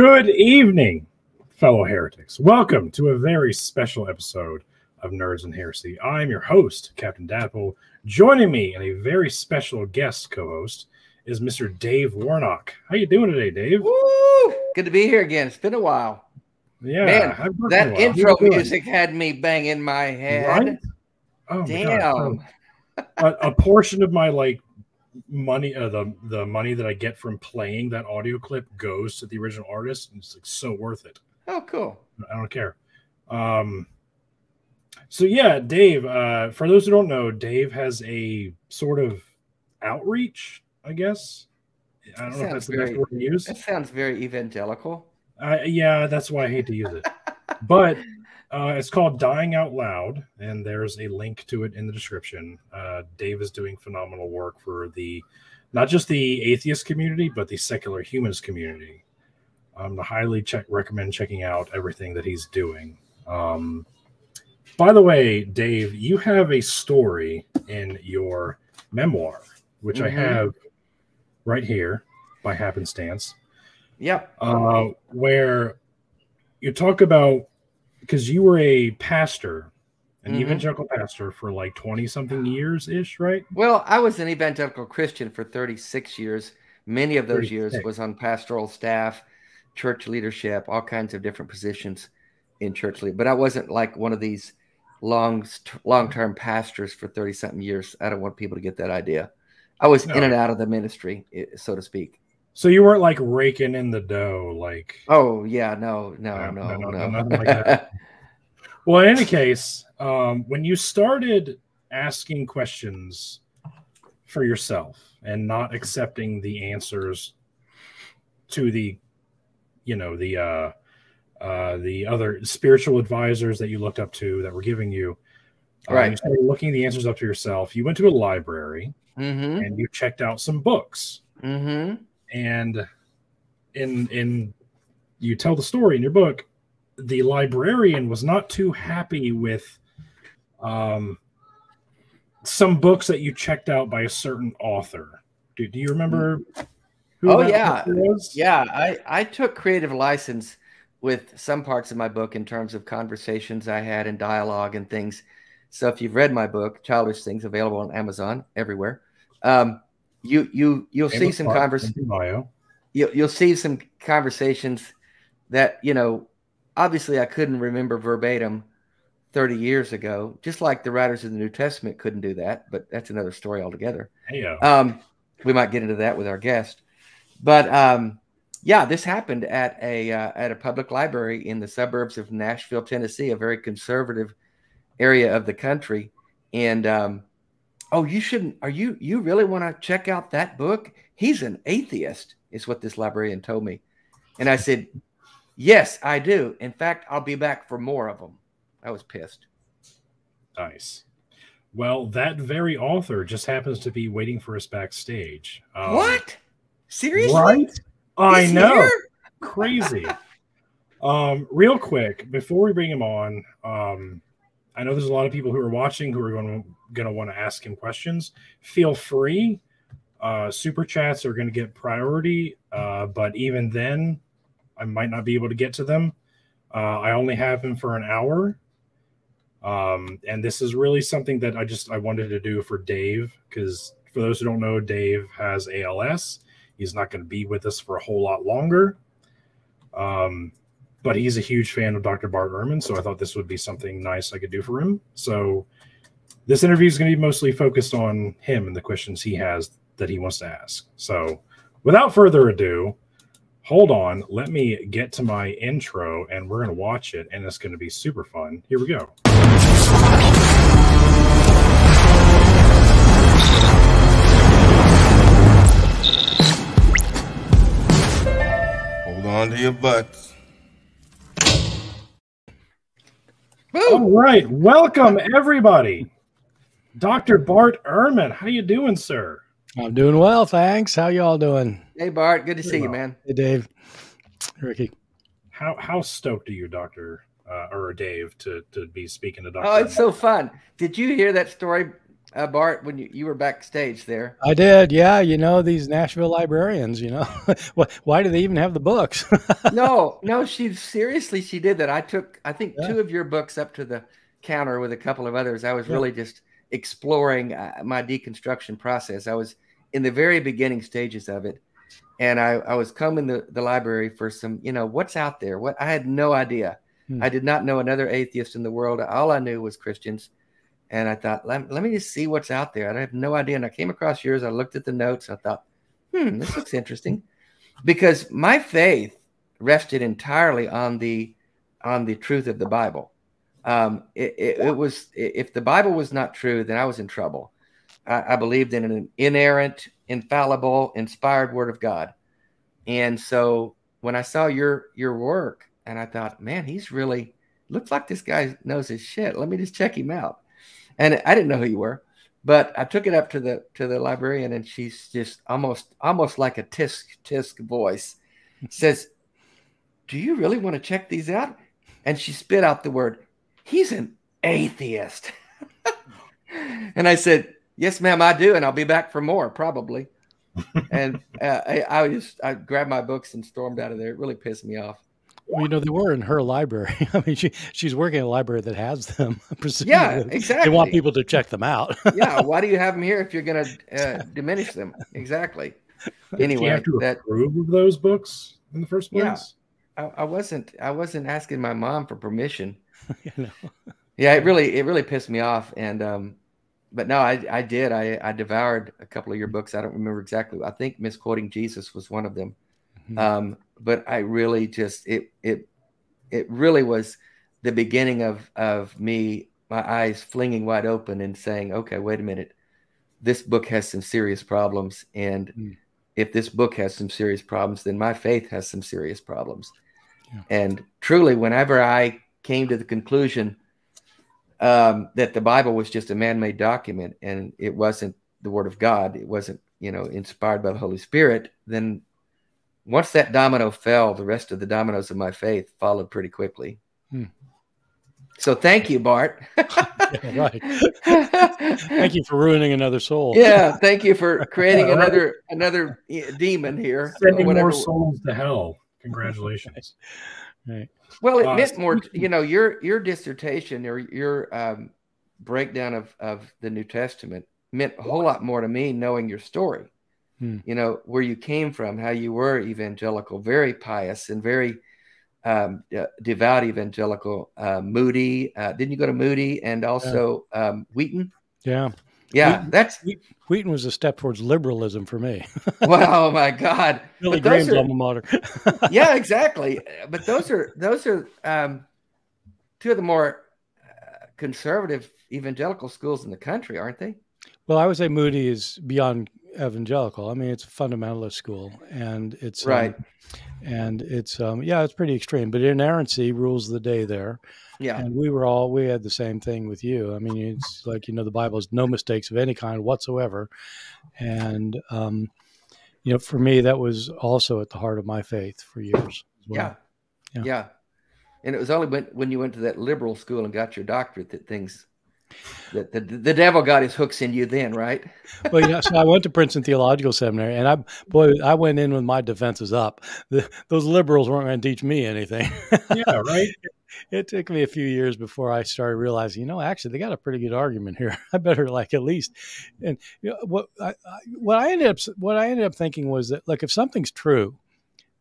Good evening, fellow heretics. Welcome to a very special episode of Nerds and Heresy. I'm your host, Captain DadPool. Joining me and a very special guest co-host is Mr. Dave Warnock. How you doing today, Dave? Woo! Good to be here again. It's been a while. Yeah, Man, that a while. How intro music had me banging my head. Right? Oh my Damn. God. a, a portion of my like money uh, the the money that I get from playing that audio clip goes to the original artist and it's like so worth it. Oh, cool. I don't care. Um so yeah, Dave, uh for those who don't know, Dave has a sort of outreach, I guess. I don't know if Sounds that's the best very- word to use. That sounds very evangelical. Uh, yeah, that's why I hate to use it. but uh, it's called Dying Out Loud, and there's a link to it in the description. Uh, Dave is doing phenomenal work for the not just the atheist community, but the secular humanist community. Um, I highly check recommend checking out everything that he's doing. Um, by the way, Dave, you have a story in your memoir, which I Mhm. have right here by happenstance Yep. uh, where you talk about because you were a pastor, an Mhm. evangelical pastor for like 20 something years ish, right? Well, I was an evangelical Christian for 36 years. Many of those years was on pastoral staff, church leadership, all kinds of different positions in church lead. But I wasn't like one of these long long-term pastors for 30 something years. I don't want people to get that idea. I was No. in and out of the ministry, so to speak. So you weren't like raking in the dough, like. Oh yeah, no, no, No, no, no, no, like that. Well, in any case, um, when you started asking questions for yourself and not accepting the answers to the, you know, the uh, uh, the other spiritual advisors that you looked up to that were giving you, um, Right. You started looking the answers up to yourself. You went to a library mm-hmm. and you checked out some books Mm-hmm. And in in you tell the story in your book the librarian was not too happy with um some books that you checked out by a certain author do, do you remember who Oh, yeah. Yeah, I, I took creative license with some parts of my book in terms of conversations I had and dialogue and things. So if you've read my book, Childish Things, available on Amazon everywhere, um, you you you'll see some Clark, convers link in bio. you'll, see some conversations that you know obviously I couldn't remember verbatim 30 years ago, just like the writers of the New Testament couldn't do that, but that's another story altogether. Yo. Um, we might get into that with our guest, but um, yeah, this happened at a uh, at a public library in the suburbs of Nashville, Tennessee, a very conservative area of the country. And um, oh, you shouldn't. Are you you really want to check out that book? He's an atheist, is what this librarian told me, and I said, yes, I do. In fact, I'll be back for more of them. I was pissed. nice well that very author just happens to be waiting for us backstage Um, what? Seriously? right i He's know here? crazy. um, real quick before we bring him on, um, I know there's a lot of people who are watching who are going to going to want to ask him questions. Feel free. Uh, super chats are going to get priority, uh, but even then, I might not be able to get to them. Uh, I only have him for an hour, um, and this is really something that I just I wanted to do for Dave because for those who don't know, Dave has ALS. He's not going to be with us for a whole lot longer. Um, but he's a huge fan of Dr. Bart Ehrman, so I thought this would be something nice I could do for him. So this interview is going to be mostly focused on him and the questions he has that he wants to ask. So without further ado, hold on, let me get to my intro and we're going to watch it and it's going to be super fun. Here we go. Hold on to your butts. All right, welcome everybody. Dr. Bart Ehrman, how you doing, sir? I'm doing well, thanks. How y'all doing? Hey Bart, good to see you, man. Hey, Dave, Ricky. How how stoked are you, Doctor uh, or Dave, to to be speaking to Doctor? Oh, it's so fun. Did you hear that story uh, Bart, when you, you were backstage there. I did, yeah. You know these Nashville librarians. You know, why do they even have the books? no, no. She seriously, she did that. I took, I think, yeah. two of your books up to the counter with a couple of others. I was yeah. really just exploring uh, my deconstruction process. I was in the very beginning stages of it, and I, I was coming to the library for some, you know, what's out there. What I had no idea. Hmm. I did not know another atheist in the world. All I knew was Christians and I thought, let, let me just see what's out there. I have no idea. And I came across yours. I looked at the notes. I thought, hmm, this looks interesting. Because my faith rested entirely on the on the truth of the Bible. Um, it, it, it, was if the Bible was not true, then I was in trouble. I, I believed in an inerrant, infallible, inspired Word of God, and so when I saw your your work, and I thought, man, he's really looks like this guy knows his shit. Let me just check him out and I didn't know who you were, but I took it up to the to the librarian, and she's just almost almost like a tisk tisk voice says, "Do you really want to check these out?" And she spit out the word, "He's an atheist." and I said, "Yes, ma'am, I do, and I'll be back for more probably." and uh, I, I just I grabbed my books and stormed out of there. It really pissed me off. Well, you know, they were in her library. I mean, she she's working in a library that has them. yeah, exactly. They want people to check them out. yeah, why do you have them here if you're going to uh, diminish them? Exactly. Anyway, you have to that, approve of those books in the first place. Yeah, I, I wasn't. I wasn't asking my mom for permission. you know. Yeah, it really it really pissed me off, and um, but no, I I did. I I devoured a couple of your books. I don't remember exactly. I think misquoting Jesus was one of them. Mm-hmm. Um, but I really just it it it really was the beginning of of me my eyes flinging wide open and saying, okay, wait a minute, this book has some serious problems, and mm. if this book has some serious problems, then my faith has some serious problems. Yeah. And truly, whenever I came to the conclusion um, that the Bible was just a man-made document and it wasn't the Word of God, it wasn't you know inspired by the Holy Spirit, then once that domino fell, the rest of the dominoes of my faith followed pretty quickly. Hmm. So thank you, Bart. yeah, right. thank you for ruining another soul. Yeah, thank you for creating yeah, another another demon here. Sending more souls to hell. Congratulations. right. Well, it uh, meant more. You know, your your dissertation or your um, breakdown of of the New Testament meant a whole lot more to me knowing your story hmm. you know, where you came from, how you were evangelical, very pious and very um, uh, devout evangelical. Uh, Moody, uh, didn't you go to Moody and also yeah. um, Wheaton? Yeah. Yeah, Wheaton, that's Wheaton was a step towards liberalism for me. wow, my God! Billy Graham's are, alma mater. yeah, exactly. But those are those are um, two of the more uh, conservative evangelical schools in the country, aren't they? Well, I would say Moody is beyond evangelical. I mean, it's a fundamentalist school, and it's um, right, um, and it's um, yeah, it's pretty extreme. But inerrancy rules the day there. Yeah, and we were all we had the same thing with you. I mean, it's like you know the Bible is no mistakes of any kind whatsoever, and um, you know, for me, that was also at the heart of my faith for years. Well. Yeah. yeah, yeah, and it was only when when you went to that liberal school and got your doctorate that things the, the, the devil got his hooks in you then, right? well, yeah. So I went to Princeton Theological Seminary, and I, boy, I went in with my defenses up. The, those liberals weren't going to teach me anything. yeah, right. It took me a few years before I started realizing, you know, actually they got a pretty good argument here. I better like at least, and you know, what I, I, what I ended up what I ended up thinking was that like if something's true,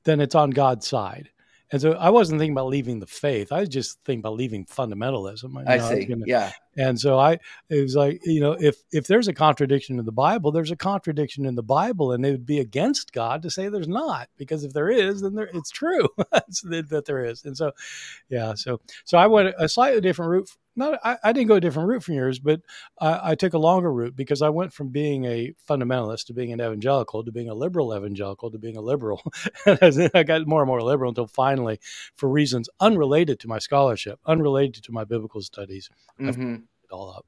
then it's on God's side. And so I wasn't thinking about leaving the faith. I was just thinking about leaving fundamentalism. You know, I see. I gonna, yeah. And so I, it was like, you know, if if there's a contradiction in the Bible, there's a contradiction in the Bible, and it would be against God to say there's not, because if there is, then there it's true that, there is. And so, yeah. So so I went a slightly different route not I, I, didn't go a different route from yours, but I, I, took a longer route because I went from being a fundamentalist to being an evangelical to being a liberal evangelical to being a liberal. I got more and more liberal until finally, for reasons unrelated to my scholarship, unrelated to my biblical studies, mm-hmm. It all up.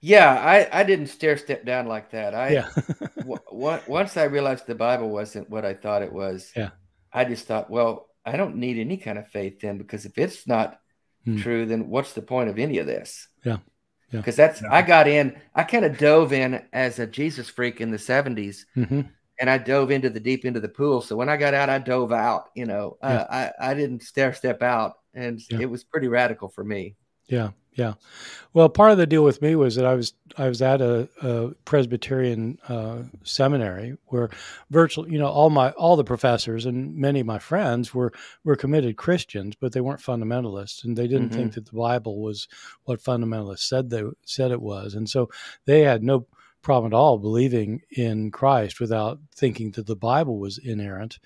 Yeah, I, I didn't stair step down like that. I yeah. w- once I realized the Bible wasn't what I thought it was. Yeah. I just thought, well, I don't need any kind of faith then because if it's not hmm. true, then what's the point of any of this? Yeah. Yeah. Because that's Yeah. I got in. I kind of dove in as a Jesus freak in the '70s, hmm and I dove into the deep into the pool. So when I got out, I dove out. You know, uh, I I didn't stair step out, and Yeah. it was pretty radical for me. Yeah, yeah. Well, part of the deal with me was that I was I was at a, a Presbyterian uh, seminary where virtually, you know, all my all the professors and many of my friends were were committed Christians, but they weren't fundamentalists, and they didn't think that the Bible was what fundamentalists said they said it was, and so they had no problem at all believing in Christ without thinking that the Bible was inerrant,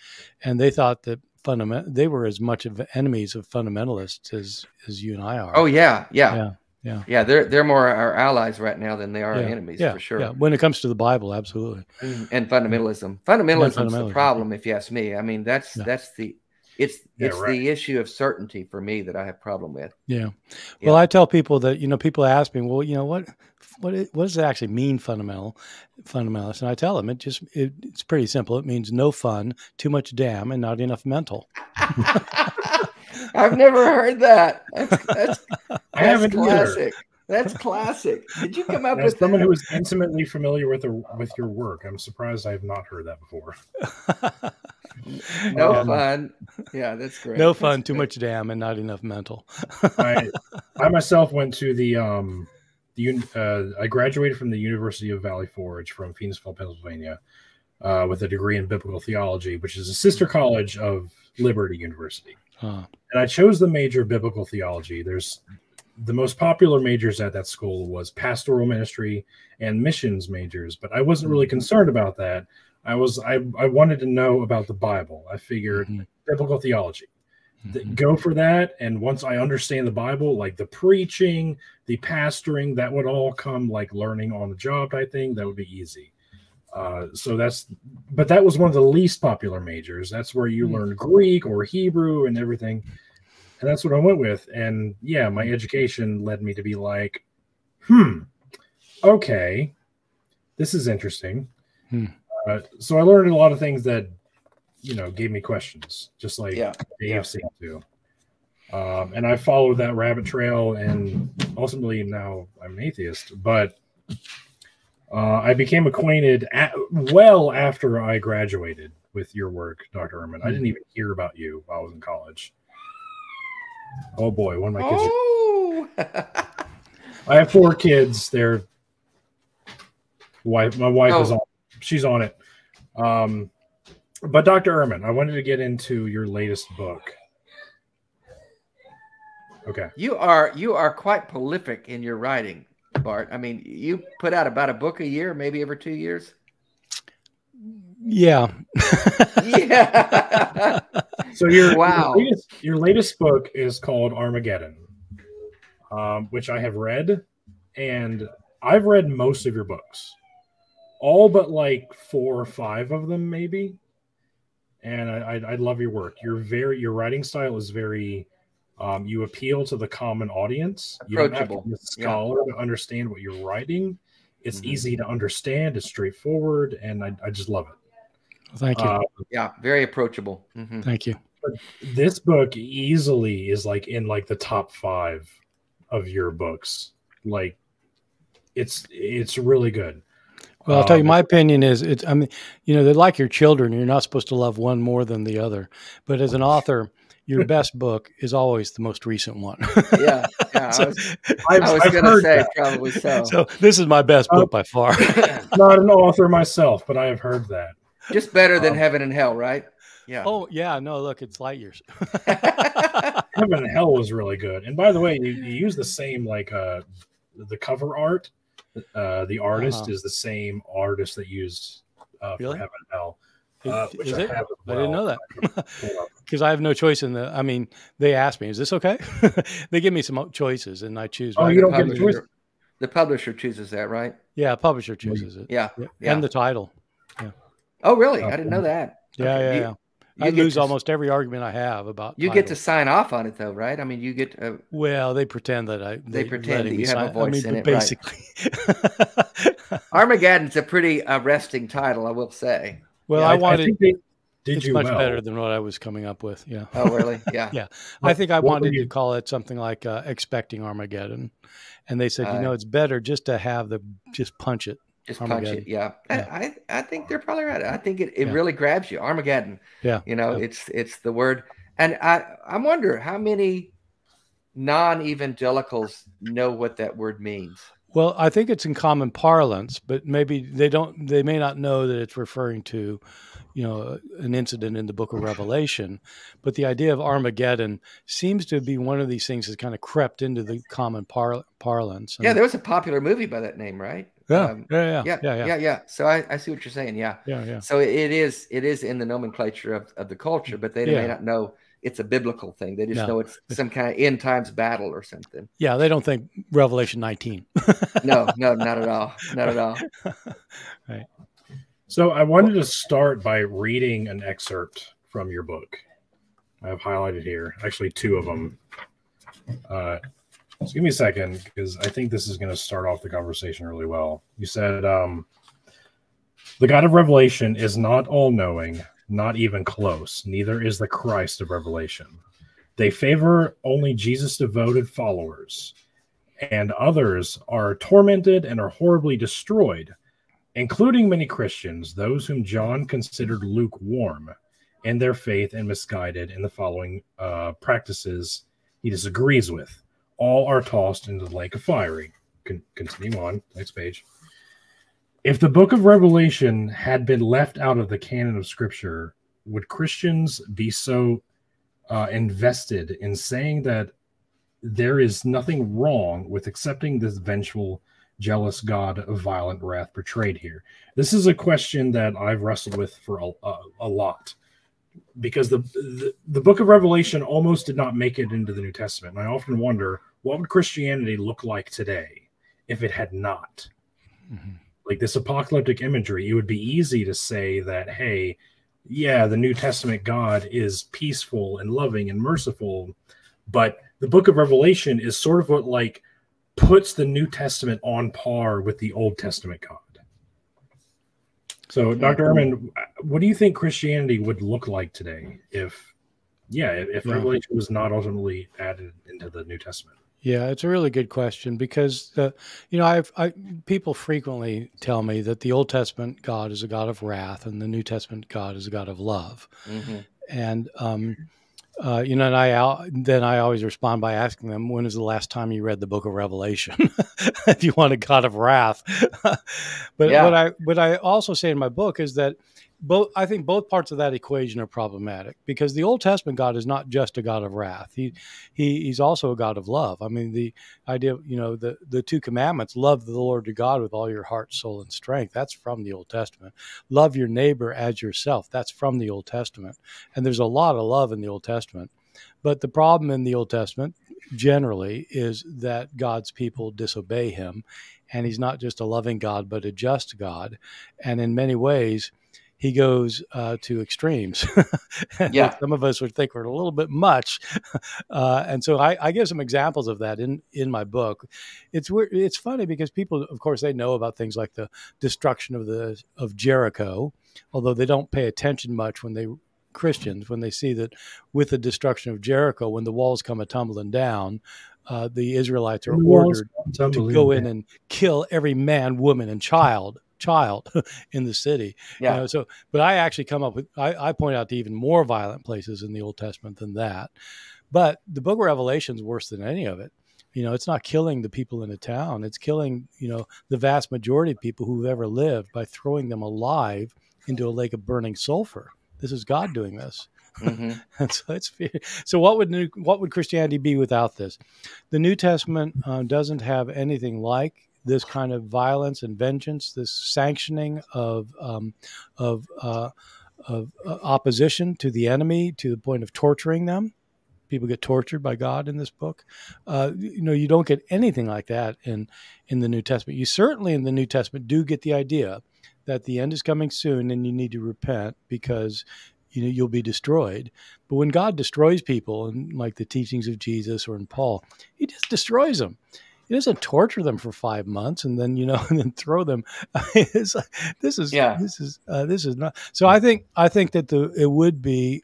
and they thought that fundament they were as much of enemies of fundamentalists as as you and I are. Oh yeah, yeah, yeah, yeah. yeah. They're they're more our allies right now than they are our Yeah, enemies yeah, for sure. Yeah, when it comes to the Bible, absolutely. Mhm. And fundamentalism. Fundamentalism is the problem, if you ask me. I mean, that's that's the it's Yeah, it's right. the issue of certainty for me that I have problem with. Yeah. Yeah. Well, I tell people that you know people ask me, well, you know what what it, what does it actually mean fundamental fundamentalist? And I tell them it just it, it's pretty simple. It means no fun, too much damn, and not enough mental. I've never heard that. That's, that's, I that's haven't either. Classic. That's classic. Did you come up As with someone that? who is intimately familiar with the, with your work, I'm surprised I have not heard that before. no Um, fun? Yeah, that's great. no That's fun, too great. much damn, and not enough mental. I, I myself went to the um, the uh, I graduated from the University of Valley Forge from Phoenixville, Pennsylvania, uh, with a degree in biblical theology, which is a sister college of Liberty University. Uh, and I chose the major biblical theology. There's the most popular majors at that school was pastoral ministry and missions majors, but I wasn't really concerned about that. I was I, I wanted to know about the Bible. I figured mhm, biblical theology. Th- mhm. Go for that, and once I understand the Bible, like the preaching, the pastoring, that would all come like learning on the job type thing. That would be easy. Uh, so that's, but that was one of the least popular majors. That's where you Hmm. learn Greek or Hebrew and everything, and that's what I went with. And yeah, my education led me to be like, hmm, okay, this is interesting. Hmm. Uh, so I learned a lot of things that, you know, gave me questions, just like Yeah. Dave seemed to. Um, and I followed that rabbit trail, and ultimately now I'm an atheist. But uh, I became acquainted at, well after I graduated with your work, Dr. Ehrman. I didn't even hear about you while I was in college. Oh boy, one of my kids. Are, Oh, I have four kids. They're wife. My wife is Oh. on. She's on it. Um, but Dr. Ehrman, I wanted to get into your latest book. Okay. you are you are quite prolific in your writing, Bart. I mean, you put out about a book a year, maybe every two years. Yeah. Yeah. So your Wow. your latest, your latest book is called Armageddon, um, which I have read, and I've read most of your books, all but like four or five of them, maybe. And I, I, I love your work. You're very your writing style is very. Um, you appeal to the common audience. You don't have to be a scholar to understand what you're writing. It's Mhm. easy to understand. It's straightforward, and I, I just love it. Thank you. Uh, yeah, very approachable. Mhm. Thank you. this book easily is like in like the top five of your books like it's it's really good Well, I'll tell you, Um, my opinion is it's, I mean, you know, they're like your children. You're not supposed to love one more than the other. But as an author, your best book is always the most recent one. Yeah, yeah. I So- was, I've, I was going to say that. probably so. so this is my best book by far. not an author myself but i have heard that Just better than Um, heaven and hell, right? Yeah. oh, yeah. No, look, it's light years. heaven and hell was really good and by the way you, you use the same like uh the cover art uh the artist Uh-huh. is the same artist that used uh Really? for heaven and hell Is- uh, which is I it? have as I didn't know that. Because I have no choice in the. I mean, they ask me, "Is this okay?" they give me some choices, and I choose. Oh, right. you don't get a publisher, choice? the publisher chooses that, right? Yeah, publisher chooses it. Yeah. Yeah. Yeah. and the title. Oh, really? I didn't know that. Yeah, Okay. yeah, You- yeah. you I lose to- almost every argument I have about. You get to sign off on it, though, right? I mean, you get. Uh, Well, they pretend that I. They pretend that me you have a sign- I voice mean, in but it, right. Basically. Armageddon's a pretty arresting title, I will say. well, Yeah, I wanted. think they, did it's you much well. better than what I was coming up with. Yeah. Oh, really? Yeah. Yeah. What- I think I wanted you- to call it something like uh, expecting Armageddon, and they said, you Uh, know, it's better just to have the just punch it. Just punch it. Yeah. Yeah. I, I think they're probably right. I think it, it Yeah. really grabs you. Armageddon. Yeah. You know, Yeah. it's it's the word. And I I wonder how many non-evangelicals know what that word means. Well, I think it's in common parlance, but maybe they don't. They may not know that it's referring to, you know, an incident in the Book of Revelation. But the idea of Armageddon seems to be one of these things that's kind of crept into the common par- parlance. Yeah, there was a popular movie by that name, right? Yeah, Um, yeah, yeah, yeah, yeah, yeah, yeah, yeah, So I, I see what you're saying. Yeah. yeah, yeah. So it is it is in the nomenclature of, of the culture, but they Yeah. may not know it's a biblical thing. They just No. know it's some kind of end times battle or something. Yeah, they don't think Revelation 19. No, no, not at all. Not at all. So I wanted to start by reading an excerpt from your book. I have highlighted here, actually two of them. Uh, just give me a second because I think this is going to start off the conversation really well. You said, um, "The God of Revelation is not all-knowing, not even close. Neither is the Christ of Revelation. They favor only Jesus' devoted followers, and others are tormented and are horribly destroyed." including many Christians, those whom John considered lukewarm in their faith and misguided in the following uh, practices he disagrees with. All are tossed into the lake of fiery. Con- continue on, next page. If the book of Revelation had been left out of the canon of Scripture, would Christians be so uh, invested in saying that there is nothing wrong with accepting this vengeful jealous God of violent wrath portrayed here? This is a question that I've wrestled with for a, a, a lot because the, the the book of Revelation almost did not make it into the New Testament. And I often wonder what would Christianity look like today if it had not. Mhm. Like this apocalyptic imagery, it would be easy to say that, hey, yeah, the New Testament God is peaceful and loving and merciful, but the book of Revelation is sort of what like puts the New Testament on par with the Old Testament God. So, Dr. Ehrman, what do you think Christianity would look like today if, yeah, if, Yeah. Revelation was not ultimately added into the New Testament? Yeah, it's a really good question because uh, you know I've I, people frequently tell me that the Old Testament God is a God of wrath and the New Testament God is a God of love, hmm and um, uh, you know, and I then I always respond by asking them, "When was the last time you read the Book of Revelation?" if you want a God of wrath, but Yeah. what I what I also say in my book is that both I think both parts of that equation are problematic because the Old Testament God is not just a God of wrath. He he he's also a God of love. I mean, the idea, you know, the the two commandments: love the Lord your God with all your heart, soul, and strength. That's from the Old Testament. Love your neighbor as yourself. That's from the Old Testament. And there's a lot of love in the Old Testament. But the problem in the Old Testament generally is that God's people disobey him. And he's not just a loving God, but a just God. And in many ways, he goes uh, to extremes. Yeah. Some of us would think we're a little bit much. Uh, and so I, I give some examples of that in, in my book. It's weird, it's funny because people, of course, they know about things like the destruction of the of Jericho, although they don't pay attention much when they Christians when they see that with the destruction of Jericho, when the walls come a tumbling down, uh, the Israelites are ordered to go in and kill every man, woman, and child child in the city. You know, so, but I actually come up with I, I point out to even more violent places in the Old Testament than that. But the Book of Revelation is worse than any of it. You know, it's not killing the people in a town; it's killing you know the vast majority of people who've ever lived by throwing them alive into a lake of burning sulfur. This is God doing this. hmm And so it's so what would new, what would Christianity be without this? The New Testament uh, doesn't have anything like this kind of violence and vengeance, this sanctioning of um, of uh, of uh, opposition to the enemy to the point of torturing them. People get tortured by God in this book. Uh, you know, you don't get anything like that in in the New Testament. You certainly in the New Testament do get the idea that the end is coming soon and you need to repent because you know you'll be destroyed but when god destroys people and like the teachings of jesus or in paul he just destroys them he doesn't torture them for five months and then you know and then throw them. this is Yeah. this is uh, this is not. So I think I think that the it would be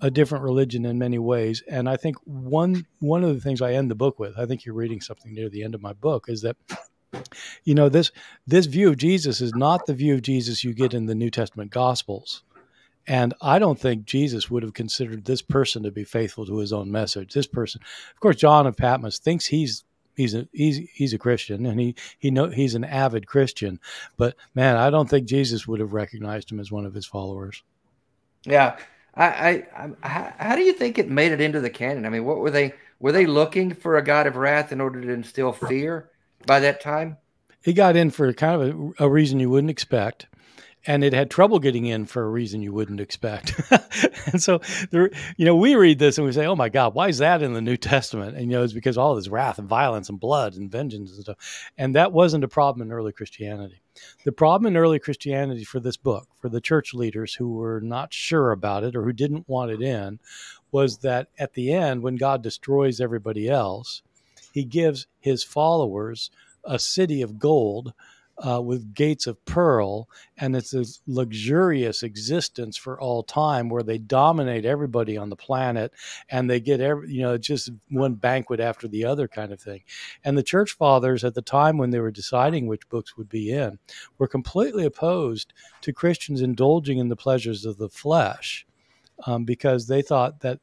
a different religion in many ways, and I think one one of the things I end the book with. I think you're reading something near the end of my book is that. You know this this view of Jesus is not the view of Jesus you get in the New Testament Gospels. And I don't think Jesus would have considered this person to be faithful to his own message. This person, of course, John of Patmos thinks he's he's a he's he's a Christian and he he know he's an avid Christian. But man, I don't think Jesus would have recognized him as one of his followers. Yeah. I, I, I how, how do you think it made it into the canon? I mean, what were they were they looking for a God of wrath in order to instill fear by that time? He got in for kind of a, a reason you wouldn't expect. And it had trouble getting in for a reason you wouldn't expect. and so there, you know, we read this and we say, Oh my God, why is that in the New Testament? And you know, it's because all this wrath and violence and blood and vengeance and stuff. And that wasn't a problem in early Christianity. The problem in early Christianity for this book, for the church leaders who were not sure about it or who didn't want it in, was that at the end, when God destroys everybody else, he gives his followers a city of gold uh, with gates of pearl, and it's this luxurious existence for all time where they dominate everybody on the planet, and they get every you know just one banquet after the other kind of thing. And the church fathers at the time when they were deciding which books would be in were completely opposed to Christians indulging in the pleasures of the flesh um, because they thought that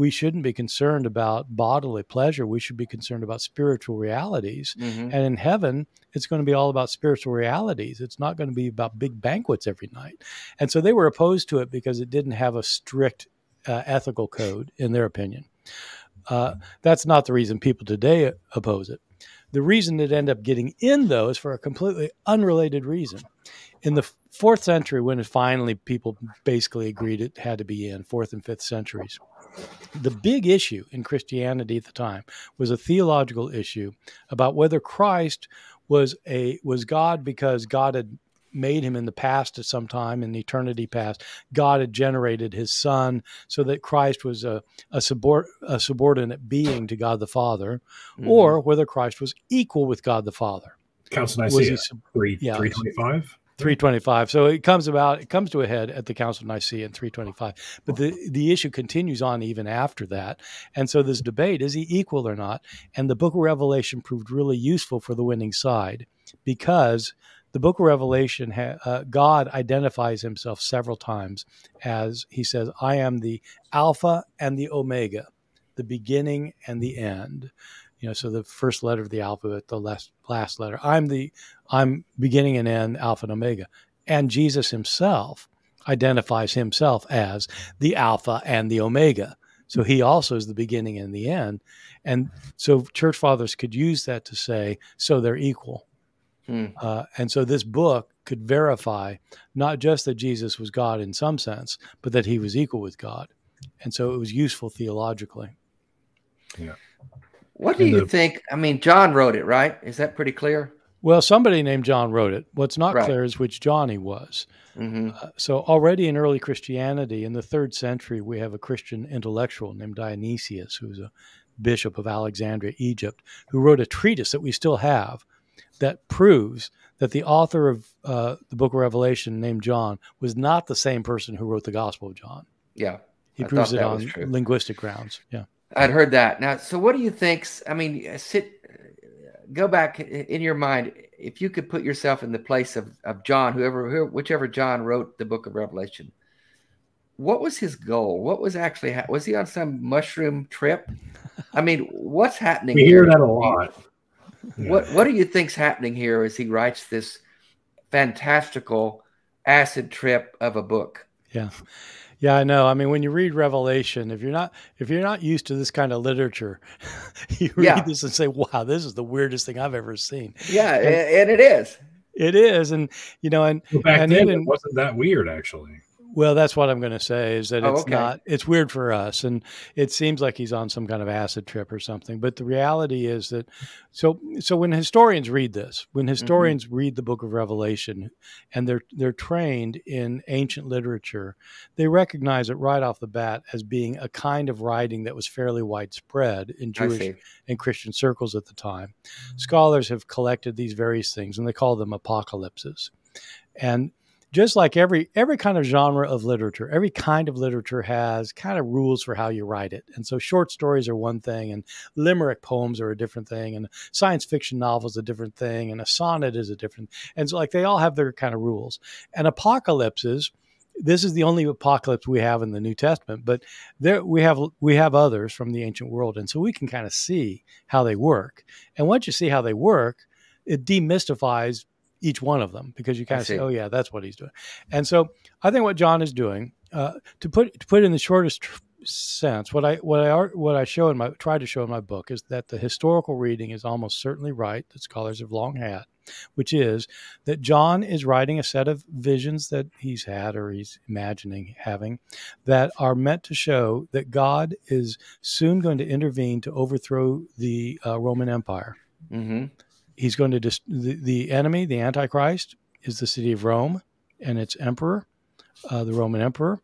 we shouldn't be concerned about bodily pleasure. We should be concerned about spiritual realities. Mhm. And in heaven, it's going to be all about spiritual realities. It's not going to be about big banquets every night. And so they were opposed to it because it didn't have a strict uh, ethical code, in their opinion. Uh, that's not the reason people today oppose it. The reason it ended up getting in, though, is for a completely unrelated reason. In the fourth century, when it finally people basically agreed it had to be in, fourth and fifth centuries, the big issue in Christianity at the time was a theological issue about whether Christ was a was God because God had made him in the past at some time in eternity past. God had generated his son so that Christ was a, a, subor- a subordinate being to God the Father, Mhm. or whether Christ was equal with God the Father. Council of Was he Nicaea, sub- yeah, three twenty five. 325. So it comes about, it comes to a head at the Council of Nicaea in 325. But the, the issue continues on even after that. And so this debate is he equal or not? And the book of Revelation proved really useful for the winning side because the book of Revelation, ha- uh, God identifies himself several times as he says, I am the Alpha and the Omega, the beginning and the end. You know, so the first letter of the alphabet, the last last letter. I'm the I'm beginning and end, Alpha and Omega. And Jesus himself identifies himself as the Alpha and the Omega. So he also is the beginning and the end. And so church fathers could use that to say, so they're equal. Hmm. Uh, and so this book could verify not just that Jesus was God in some sense, but that he was equal with God. And so it was useful theologically. What do you the- think? I mean, John wrote it, right? Is that pretty clear? Well, somebody named John wrote it. What's not Right. clear is which John he was. hmm Uh, so already in early Christianity, in the third century, we have a Christian intellectual named Dionysius, who's a bishop of Alexandria, Egypt, who wrote a treatise that we still have that proves that the author of uh, the book of Revelation, named John, was not the same person who wrote the Gospel of John. Yeah, He I proves it on linguistic grounds. Yeah. I'd heard that. Now, so what do you think? I mean, uh, sit, go back in your mind. If you could put yourself in the place of, of John, whoever, who- whichever John wrote the book of Revelation, what was his goal? What was actually, ha- was he on some mushroom trip? I mean, what's happening? We hear here? that a lot. Yeah. What What do you think's happening here as he writes this fantastical acid trip of a book? Yeah. Yeah, I know. I mean, when you read Revelation, if you're not if you're not used to this kind of literature, you read Yeah. this and say, "Wow, this is the weirdest thing I've ever seen." Yeah, And- and it is. It is, and you know, and Well, back and then, even- it wasn't that weird, actually. Well, that's what I'm going to say is that Oh, it's okay. not, it's weird for us. And it seems like he's on some kind of acid trip or something. But the reality is that, so, so when historians read this, when mm-hmm. historians read the book of Revelation and they're, they're trained in ancient literature, they recognize it right off the bat as being a kind of writing that was fairly widespread in Jewish and Christian circles at the time. Mm-hmm. Scholars have collected these various things and they call them apocalypses. And just like every every kind of genre of literature, every kind of literature has kind of rules for how you write it. And so short stories are one thing and limerick poems are a different thing and science fiction novels a different thing and a sonnet is a different. And so like they all have their kind of rules. And apocalypses this is the only apocalypse we have in the New Testament, but there we have we have others from the ancient world, and so we can kind of see how they work. And once you see how they work, it demystifies each one of them because you kind of say, "Oh yeah, that's what he's doing." And so I think what John is doing uh, to put to put it in the shortest tr- sense, what I what I what I show in my try to show in my book is that the historical reading is almost certainly right that scholars have long had, which is that John is writing a set of visions that he's had or he's imagining having that are meant to show that God is soon going to intervene to overthrow the uh, Roman Empire. hmm He's going to dis- the, the enemy, the Antichrist, is the city of Rome and its emperor, uh, the Roman emperor,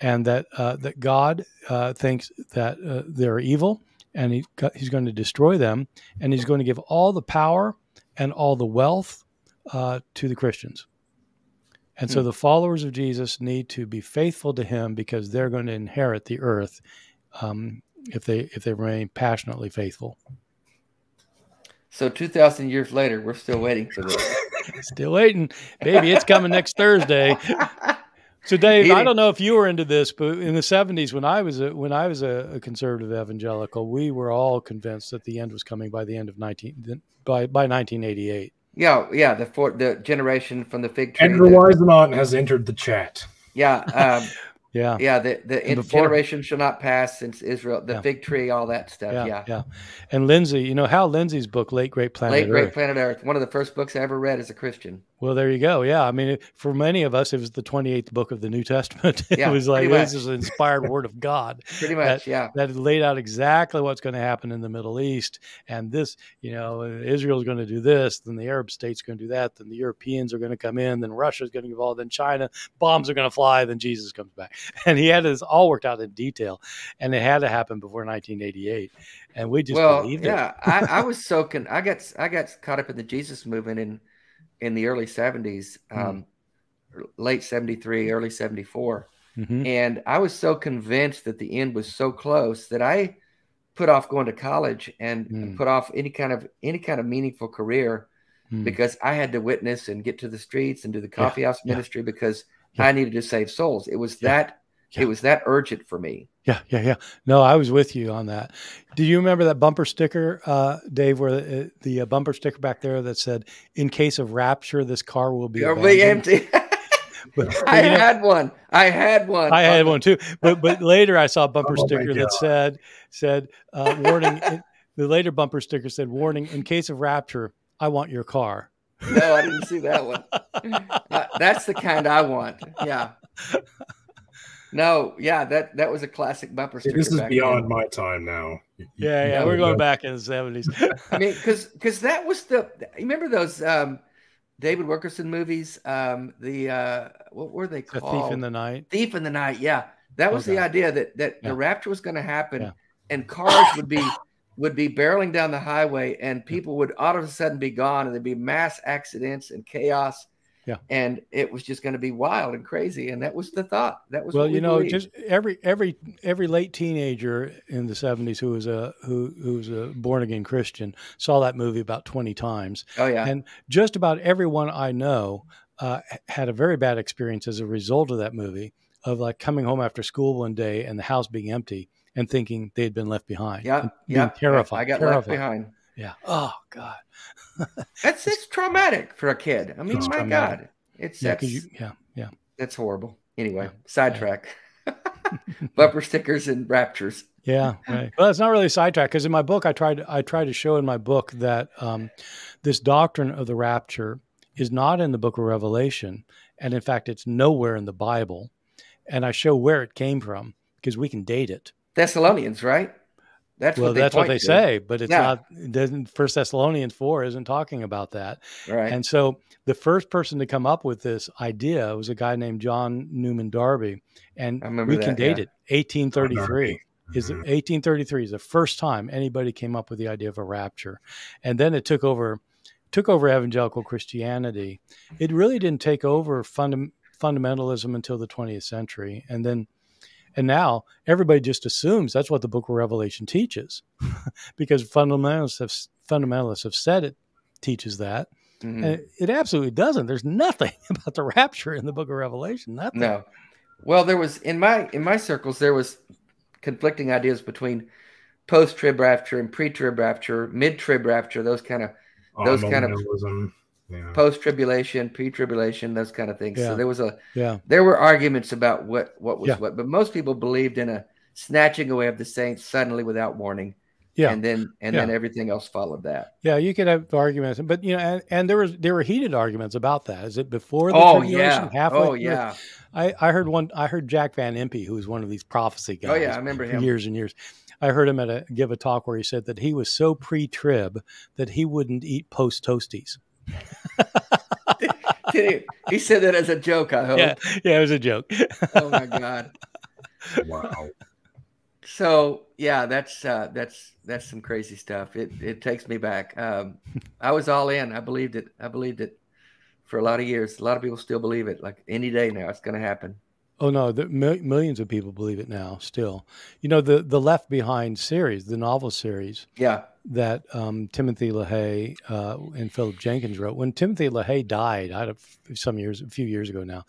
and that uh, that God uh, thinks that uh, they're evil, and he, he's going to destroy them, and he's going to give all the power and all the wealth uh, to the Christians. And so Hmm. the followers of Jesus need to be faithful to him because they're going to inherit the earth um, if they if they remain passionately faithful. So two thousand years later, we're still waiting for this. Still waiting, baby. It's coming next Thursday. So, Dave, I don't know if you were into this, but in the '70s, when I was a, when I was a, a conservative evangelical, we were all convinced that the end was coming by the end of 19 by by 1988. yeah, yeah. The for, the generation from the fig tree. Edgar the- Whisenant has entered the chat. yeah, um, Yeah, yeah. The the And before- generation shall not pass since Israel. The Yeah. fig tree, all that stuff. yeah, Yeah. yeah, And Lindsey, you know Hal Lindsey's book, Late Great Planet Late Earth. Great Planet Earth. One of the first books I ever read as a Christian. Well, there you go. Yeah, I mean, for many of us, it was the 28th book of the New Testament. it Yeah, was like this is an inspired word of God. Pretty much. yeah. that laid out exactly what's going to happen in the Middle East. And this, you know, Israel's going to do this, then the Arab states going to do that, then the Europeans are going to come in, then Russia's going to get involved, then China, bombs are going to fly, then Jesus comes back. And he had this all worked out in detail. And it had to happen before 1988. And we just well, believed it. yeah. I, I was so con- I got I got caught up in the Jesus movement in in the early seventies, Hmm. um, late seventy three, early seventy four. Mhm. And I was so convinced that the end was so close that I put off going to college and Mm. put off any kind of any kind of meaningful career Mm. because I had to witness and get to the streets and do the Yeah, coffee house yeah. ministry because Yeah. I needed to save souls. It was Yeah, that yeah. it was that urgent for me. Yeah, yeah, yeah. No, I was with you on that. Do you remember that bumper sticker, uh, Dave, where the, the uh, bumper sticker back there that said, "In case of rapture, this car will be empty. But- but I you know- had one. I had one. I had one too, but but later I saw a bumper Oh sticker that said said uh, warning. the later bumper sticker said warning: in case of rapture, I want your car. No, I didn't see that one. Uh, that's the kind I want. Yeah. No, yeah, that that was a classic bumper See, sticker. this is beyond then. my time now. Yeah, yeah, Yeah, we're going go. back in the seventies. I mean, because because that was the. You remember those um, David Wilkerson movies? Um, the uh, what were they A called? thief in the night. Thief in the Night. Yeah, that was Okay. the idea that that Yeah. the rapture was going to happen, Yeah. and cars would be would be barreling down the highway, and people would all of a sudden be gone, and there'd be mass accidents and chaos. Yeah. and it was just going to be wild and crazy, and that was the thought. That was Well, we you know, believed. just every every every late teenager in the seventies who was a who who was a born again Christian saw that movie about twenty times. oh yeah, And just about everyone I know uh, had a very bad experience as a result of that movie, of like coming home after school one day and the house being empty and thinking they had been left behind. yeah, yeah. terrified. I got terrified. left behind. Yeah. Oh God. That's it's traumatic for a kid. I mean, It's my traumatic. God, it's Yeah. you, yeah. Yeah. that's horrible. Anyway, Yeah. sidetrack. Bumper stickers and raptures. Yeah, right. Well, it's not really a sidetrack because in my book, I tried I tried to show in my book that um, this doctrine of the rapture is not in the Book of Revelation, and in fact, it's nowhere in the Bible. and I show where it came from because we can date it. Thessalonians, right? That's well, what that's what they to. say, but it's yeah. not. It doesn't First Thessalonians four isn't talking about that. Right. And so the first person to come up with this idea was a guy named John Newman Darby, and we that, can date yeah. it. Eighteen thirty three is mm-hmm. 1833 is the first time anybody came up with the idea of a rapture, and then it took over took over evangelical Christianity. It really didn't take over funda- fundamentalism until the 20th century, and then and now everybody just assumes that's what the book of Revelation teaches because fundamentalists have, fundamentalists have said it teaches that. Mm-hmm. And it absolutely doesn't. There's nothing about the rapture in the book of Revelation. Nothing. No. Well, there was in my in my circles there was conflicting ideas between post trib rapture and pre trib rapture, mid trib rapture, those kind of those kind of yeah. post tribulation, pre tribulation, those kind of things. Yeah. So there was a yeah. There were arguments about what what was yeah. what, but most people believed in a snatching away of the saints suddenly without warning. Yeah, and then and then everything else followed that. Yeah, you could have arguments, but you know, and, and there was there were heated arguments about that. Is it before the oh, tribulation? Yeah. Halfway. Oh yeah. I, I heard one. I heard Jack Van Impe, who was one of these prophecy guys. Oh yeah, I remember him. Years and years. I heard him at a give a talk where he said that he was so pre-trib that he wouldn't eat Post Toasties. He, he said that as a joke. I hope. Yeah, yeah, it was a joke. oh my god! Wow. So yeah, that's uh, that's that's some crazy stuff. It it takes me back. Um, I was all in. I believed it. I believed it for a lot of years. A lot of people still believe it. Like any day now, it's going to happen. Oh no, the, millions of people believe it now. Still, you know the the Left Behind series, the novel series. Yeah. That um, Timothy LaHaye uh, and Philip Jenkins wrote. When Timothy LaHaye died, I had some years, a few years ago now,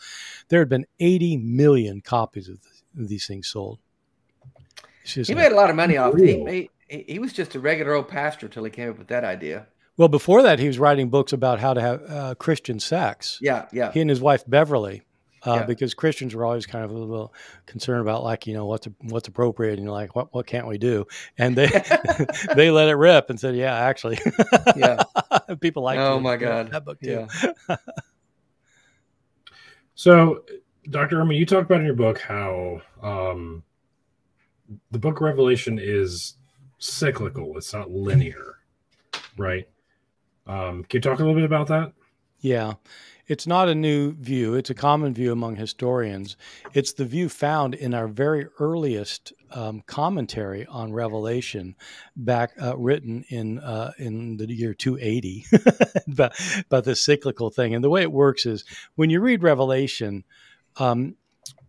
there had been 80 million copies of, the, of these things sold. He made a lot of money off it. He, he, was just a regular old pastor till he came up with that idea. Well, before that, he was writing books about how to have uh, Christian sex. Yeah, yeah. He and his wife Beverly uh, yeah. because Christians were always kind of a little concerned about like you know what's what's appropriate and you're like what what can't we do and they they let it rip and said yeah actually yeah people like oh my god that book too. Yeah. so Dr. Ehrman, you talk about in your book how um, the book Revelation is cyclical; it's not linear, right? Um, can you talk a little bit about that? Yeah it's not a new view. It's a common view among historians. It's the view found in our very earliest um, commentary on Revelation, back uh, written in uh, in the year 280, about, about the cyclical thing. And the way it works is when you read Revelation, um,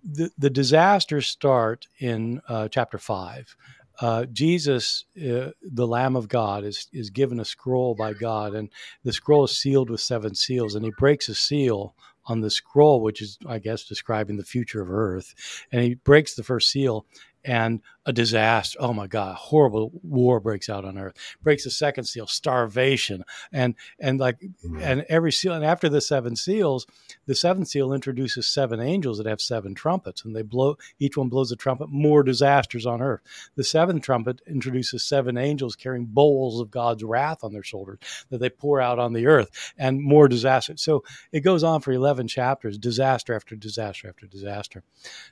the, the disasters start in uh, chapter five uh, Jesus, uh, the Lamb of God, is is given a scroll by God, and the scroll is sealed with seven seals, and he breaks a seal on the scroll, which is, I guess, describing the future of Earth, and he breaks the first seal, and a disaster. Oh my God, horrible war breaks out on earth. Breaks the second seal, starvation, and and like mm-hmm. and every seal. And after the seven seals, the seventh seal introduces seven angels that have seven trumpets, and they blow. Each one blows a trumpet. More disasters on earth. The seventh trumpet introduces seven angels carrying bowls of God's wrath on their shoulders that they pour out on the earth, and more disasters. So it goes on for eleven chapters, disaster after disaster after disaster.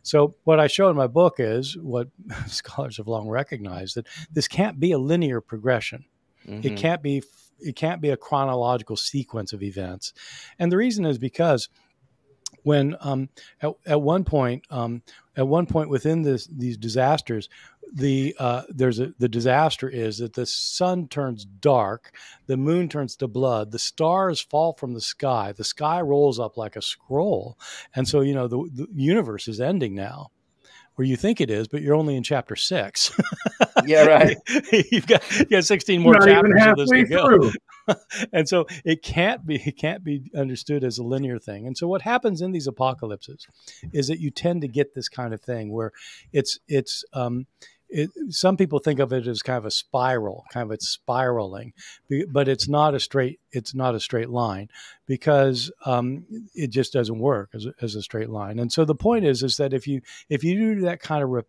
So what I show in my book is what scholars have long recognized that this can't be a linear progression. Mm-hmm. It can't be it can't be a chronological sequence of events, and the reason is because when um, at, at one point um, at one point within this, these disasters the uh, there's a the disaster is that the sun turns dark the moon turns to blood the stars fall from the sky the sky rolls up like a scroll and so you know the, the universe is ending now where you think it is, but you're only in chapter six. yeah, right. You've got you got 16 more Not chapters of this to go. and so it can't be it can't be understood as a linear thing. And so what happens in these apocalypses is that you tend to get this kind of thing where it's it's um, it, some people think of it as kind of a spiral, kind of it's spiraling, but it's not a straight it's not a straight line because um, it just doesn't work as a, as a straight line. And so the point is is that if you if you do that kind of rep,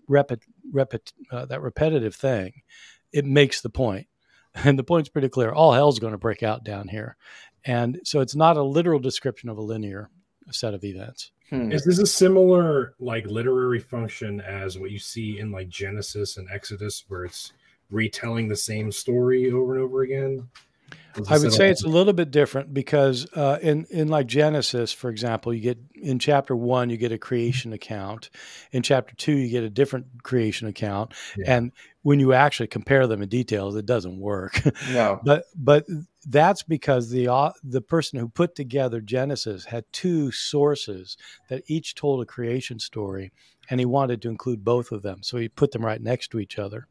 rep, uh, that repetitive thing, it makes the point. And the point's pretty clear. All hell's going to break out down here. And so it's not a literal description of a linear set of events. Hmm. Is this a similar like literary function as what you see in like Genesis and Exodus, where it's retelling the same story over and over again? I would say it's a little bit different because uh, in in like Genesis, for example, you get in chapter one you get a creation account, in chapter two you get a different creation account, Yeah. and when you actually compare them in details, it doesn't work. No. but but that's because the au- the person who put together Genesis had two sources that each told a creation story, and he wanted to include both of them, so he put them right next to each other.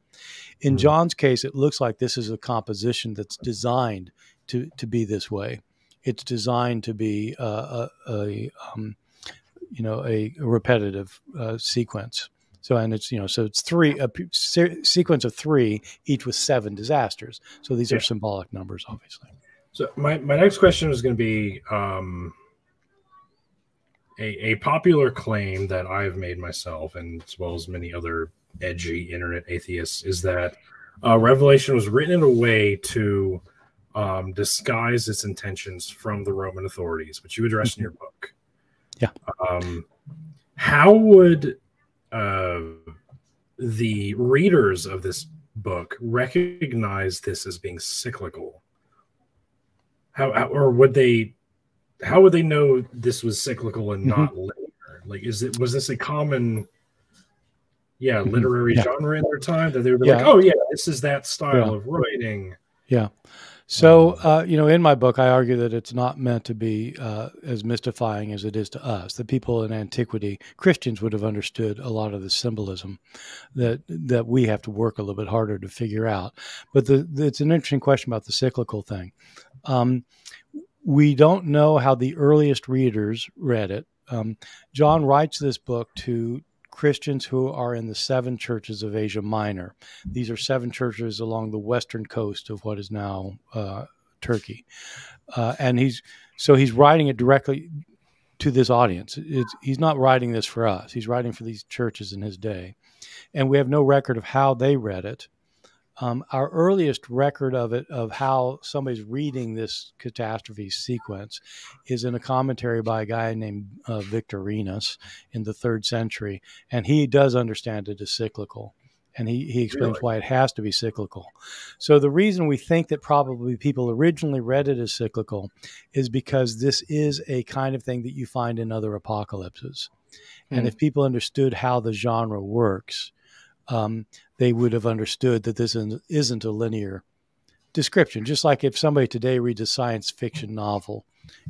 In Mhm. John's case, it looks like this is a composition that's designed to to be this way. It's designed to be uh, a, a um, you know a, a repetitive uh, sequence. So and it's you know so it's three a se- sequence of three, each with seven disasters. So these Yeah. are symbolic numbers, obviously. So my, my next question is going to be um, a, a popular claim that I've made myself, and as well as many other edgy internet atheists, is that uh, Revelation was written in a way to um, disguise its intentions from the Roman authorities, which you address in your book. Yeah. Um, how would uh, the readers of this book recognize this as being cyclical? how, how or would they how would they know this was cyclical and not linear like is it was this a common yeah Mhm. literary Yeah. genre in their time that they were Yeah. like oh yeah this is that style Yeah. of writing Yeah. So, uh, you know, in my book, I argue that it's not meant to be uh, as mystifying as it is to us. The people in antiquity, Christians, would have understood a lot of the symbolism that that we have to work a little bit harder to figure out. But the, the, it's an interesting question about the cyclical thing. Um, we don't know how the earliest readers read it. Um, John writes this book to Christians who are in the seven churches of Asia Minor. These are seven churches along the western coast of what is now uh, Turkey, uh, and he's so he's writing it directly to this audience. It's, he's not writing this for us. He's writing for these churches in his day, and we have no record of how they read it. Um, our earliest record of it, of how somebody's reading this catastrophe sequence, is in a commentary by a guy named uh, Victorinus in the third century, and he does understand it as cyclical, and he he explains Really? why it has to be cyclical. So the reason we think that probably people originally read it as cyclical is because this is a kind of thing that you find in other apocalypses, and Hmm. if people understood how the genre works, um, they would have understood that this isn't- a linear description. Just like if somebody today reads a science fiction novel,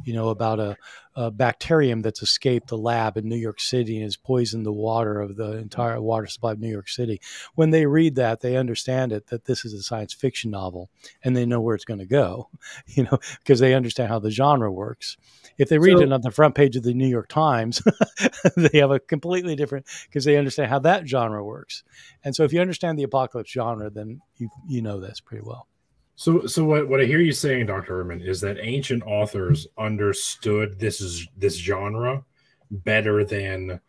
you know, about a, a bacterium that's escaped the lab in New York City and has poisoned the water of the entire water supply of New York City. When they read that, they understand it that this is a science fiction novel and they know where it's going to go, you know, because they understand how the genre works. If they read So- it on the front page of the New York Times, they have a completely different because they understand how that genre works. And so if you understand the apocalypse genre, then you you know this pretty well. so so what, what i hear you saying dr Ehrman, is that ancient authors understood this is this genre better than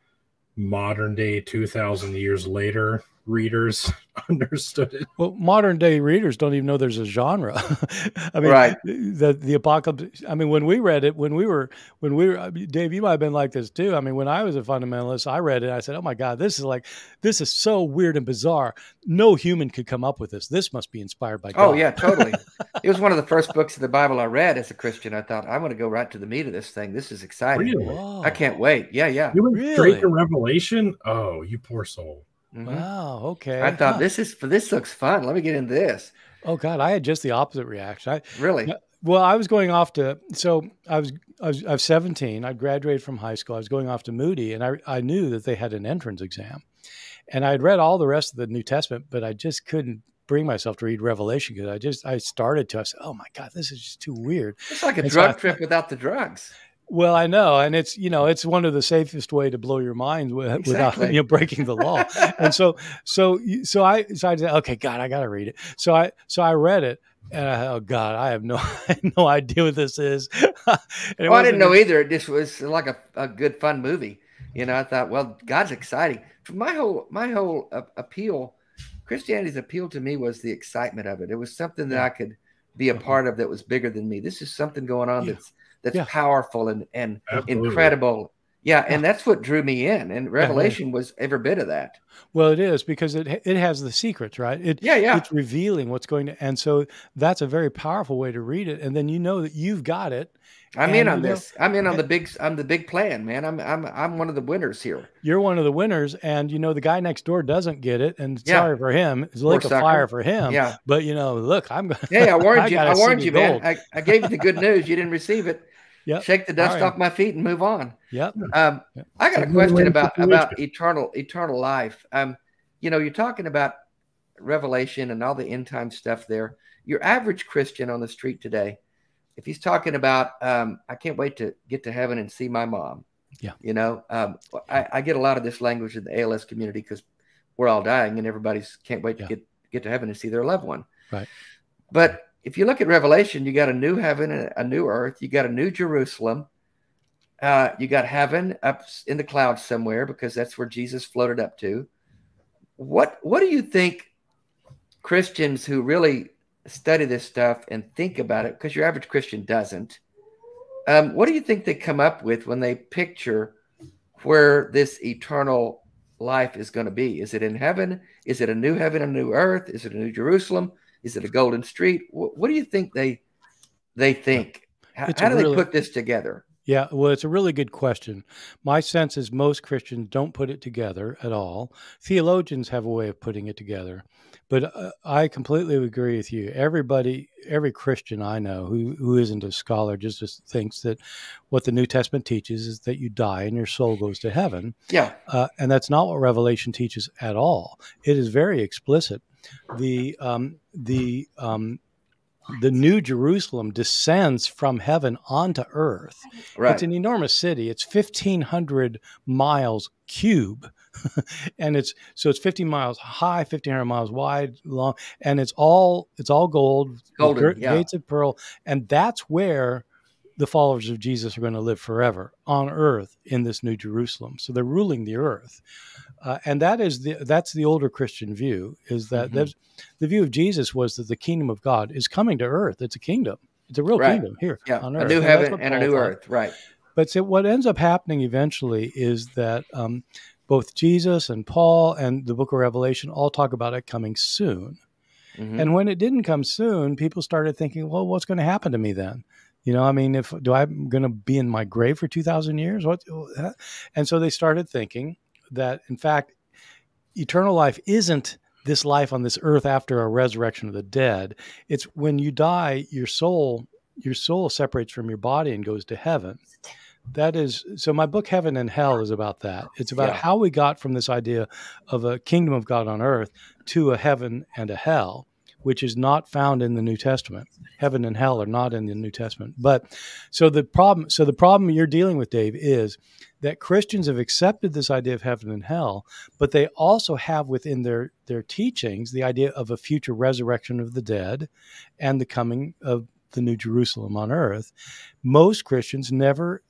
modern day 2000 years later readers understood it Well, modern day readers don't even know there's a genre. I mean, Right. the the apocalypse. I mean, when we read it, when we were when we were, Dave, you might have been like this too. I mean, when I was a fundamentalist, I read it. I said, "Oh my God, this is like this is so weird and bizarre. No human could come up with this. This must be inspired by oh, God." Oh yeah, totally. it was one of the first books of the Bible I read as a Christian. I thought I'm going to go right to the meat of this thing. This is exciting. Really? I can't wait. Yeah, yeah. you went Really? straight to revelation oh you poor soul Mhm. Wow. Okay. I thought Huh. this is this looks fun. Let me get into this. Oh God, I had just the opposite reaction. I, Really? Well, I was going off to so I was I was I was 17. I graduated from high school. I was going off to Moody, and I I knew that they had an entrance exam, and I had read all the rest of the New Testament, but I just couldn't bring myself to read Revelation because I just I started to. I said, "Oh my God, this is just too weird." It's like a And so drug I- trip without the drugs. Well, I know, and it's you know it's one of the safest way to blow your mind wi- without you know breaking the law. and so so so I decided, okay, God, I got to read it. So I so I read it, and I oh God, I have no I have no idea what this is. Well, I didn't know either. It just was like a, a good fun movie. You know, I thought, well, God's exciting. My whole my whole uh, appeal, Christianity's appeal to me was the excitement of it. It was something that. I could be a Mhm. part of that was bigger than me. This is something going on Yeah. that's that's Yeah. powerful and and Absolutely. incredible Yeah, and that's what drew me in. And Revelation was every bit of that. Well, it is because it it has the secrets, right? It Yeah, yeah. it's revealing what's going to, and so that's a very powerful way to read it. And then you know that you've got it. I'm in on you know- this. I'm in on the big. I'm the big plan, man. I'm I'm I'm one of the winners here. You're one of the winners, and you know the guy next door doesn't get it, and Yeah. sorry for him. It's like a Poor lake of sucker. fire for him. Yeah. But you know, look, I'm going. Hey, I warned you. I warned Sydney you, man. I, I gave you the good news. You didn't receive it. Yep. Shake the dust All right. off my feet and move on. Yep. Um, Yeah. I got a a question about about eternal eternal life. Um, you know, you're talking about Revelation and all the end time stuff there. Your average Christian on the street today, if he's talking about, um, I can't wait to get to heaven and see my mom. Yeah. You know, um, I, I get a lot of this language in the ALS community because we're all dying and everybody's can't wait to Yeah. get get to heaven and see their loved one. Right. But if you look at Revelation, you got a new heaven and a new earth. You got a new Jerusalem. Uh, you got heaven up in the clouds somewhere because that's where Jesus floated up to. What What do you think Christians who really study this stuff and think about it, because your average Christian doesn't, um, what do you think they come up with when they picture where this eternal life is going to be? Is it in heaven? Is it a new heaven, a new earth? Is it a new Jerusalem? Is it a golden street? What, what do you think they they think? How, how do they put this together? Yeah, well, it's a really good question. My sense is most Christians don't put it together at all. Theologians have a way of putting it together, but uh, I completely agree with you. Everybody, every Christian I know who who isn't a scholar just, just thinks that what the New Testament teaches is that you die and your soul goes to heaven, Yeah, uh, and that's not what Revelation teaches at all. It is very explicit. The um, the um, the New Jerusalem descends from heaven onto earth. right. It's an enormous city. It's 1,500 miles cube. and it's so it's 50 miles high 1500 miles wide long and it's all it's all gold Golden, yeah. gates of pearl and that's where the followers of jesus are going to live forever on earth in this new jerusalem so they're ruling the earth uh, and that is the that's the older christian view is that Mhm. there's the view of jesus was that the kingdom of god is coming to earth it's a kingdom it's a real Right. kingdom here yeah, on earth. a new And heaven and a new thought. earth. Right. But so what ends up happening eventually is that um, both Jesus and Paul and the book of Revelation all talk about it coming soon. Mhm. And when it didn't come soon, people started thinking, well, what's going to happen to me then? You know, I mean, if do I'm going to be in my grave for 2,000 years? What? And so they started thinking that, in fact, eternal life isn't this life on this earth after a resurrection of the dead. It's when you die, your soul your soul separates from your body and goes to heaven. That is so my book Heaven and Hell is about that. It's about Yeah. how we got from this idea of a kingdom of God on earth to a heaven and a hell, which is not found in the New Testament. Heaven and hell are not in the New Testament. But so the problem so the problem you're dealing with Dave is that Christians have accepted this idea of heaven and hell, but they also have within their their teachings the idea of a future resurrection of the dead and the coming of the new Jerusalem on earth. Most Christians never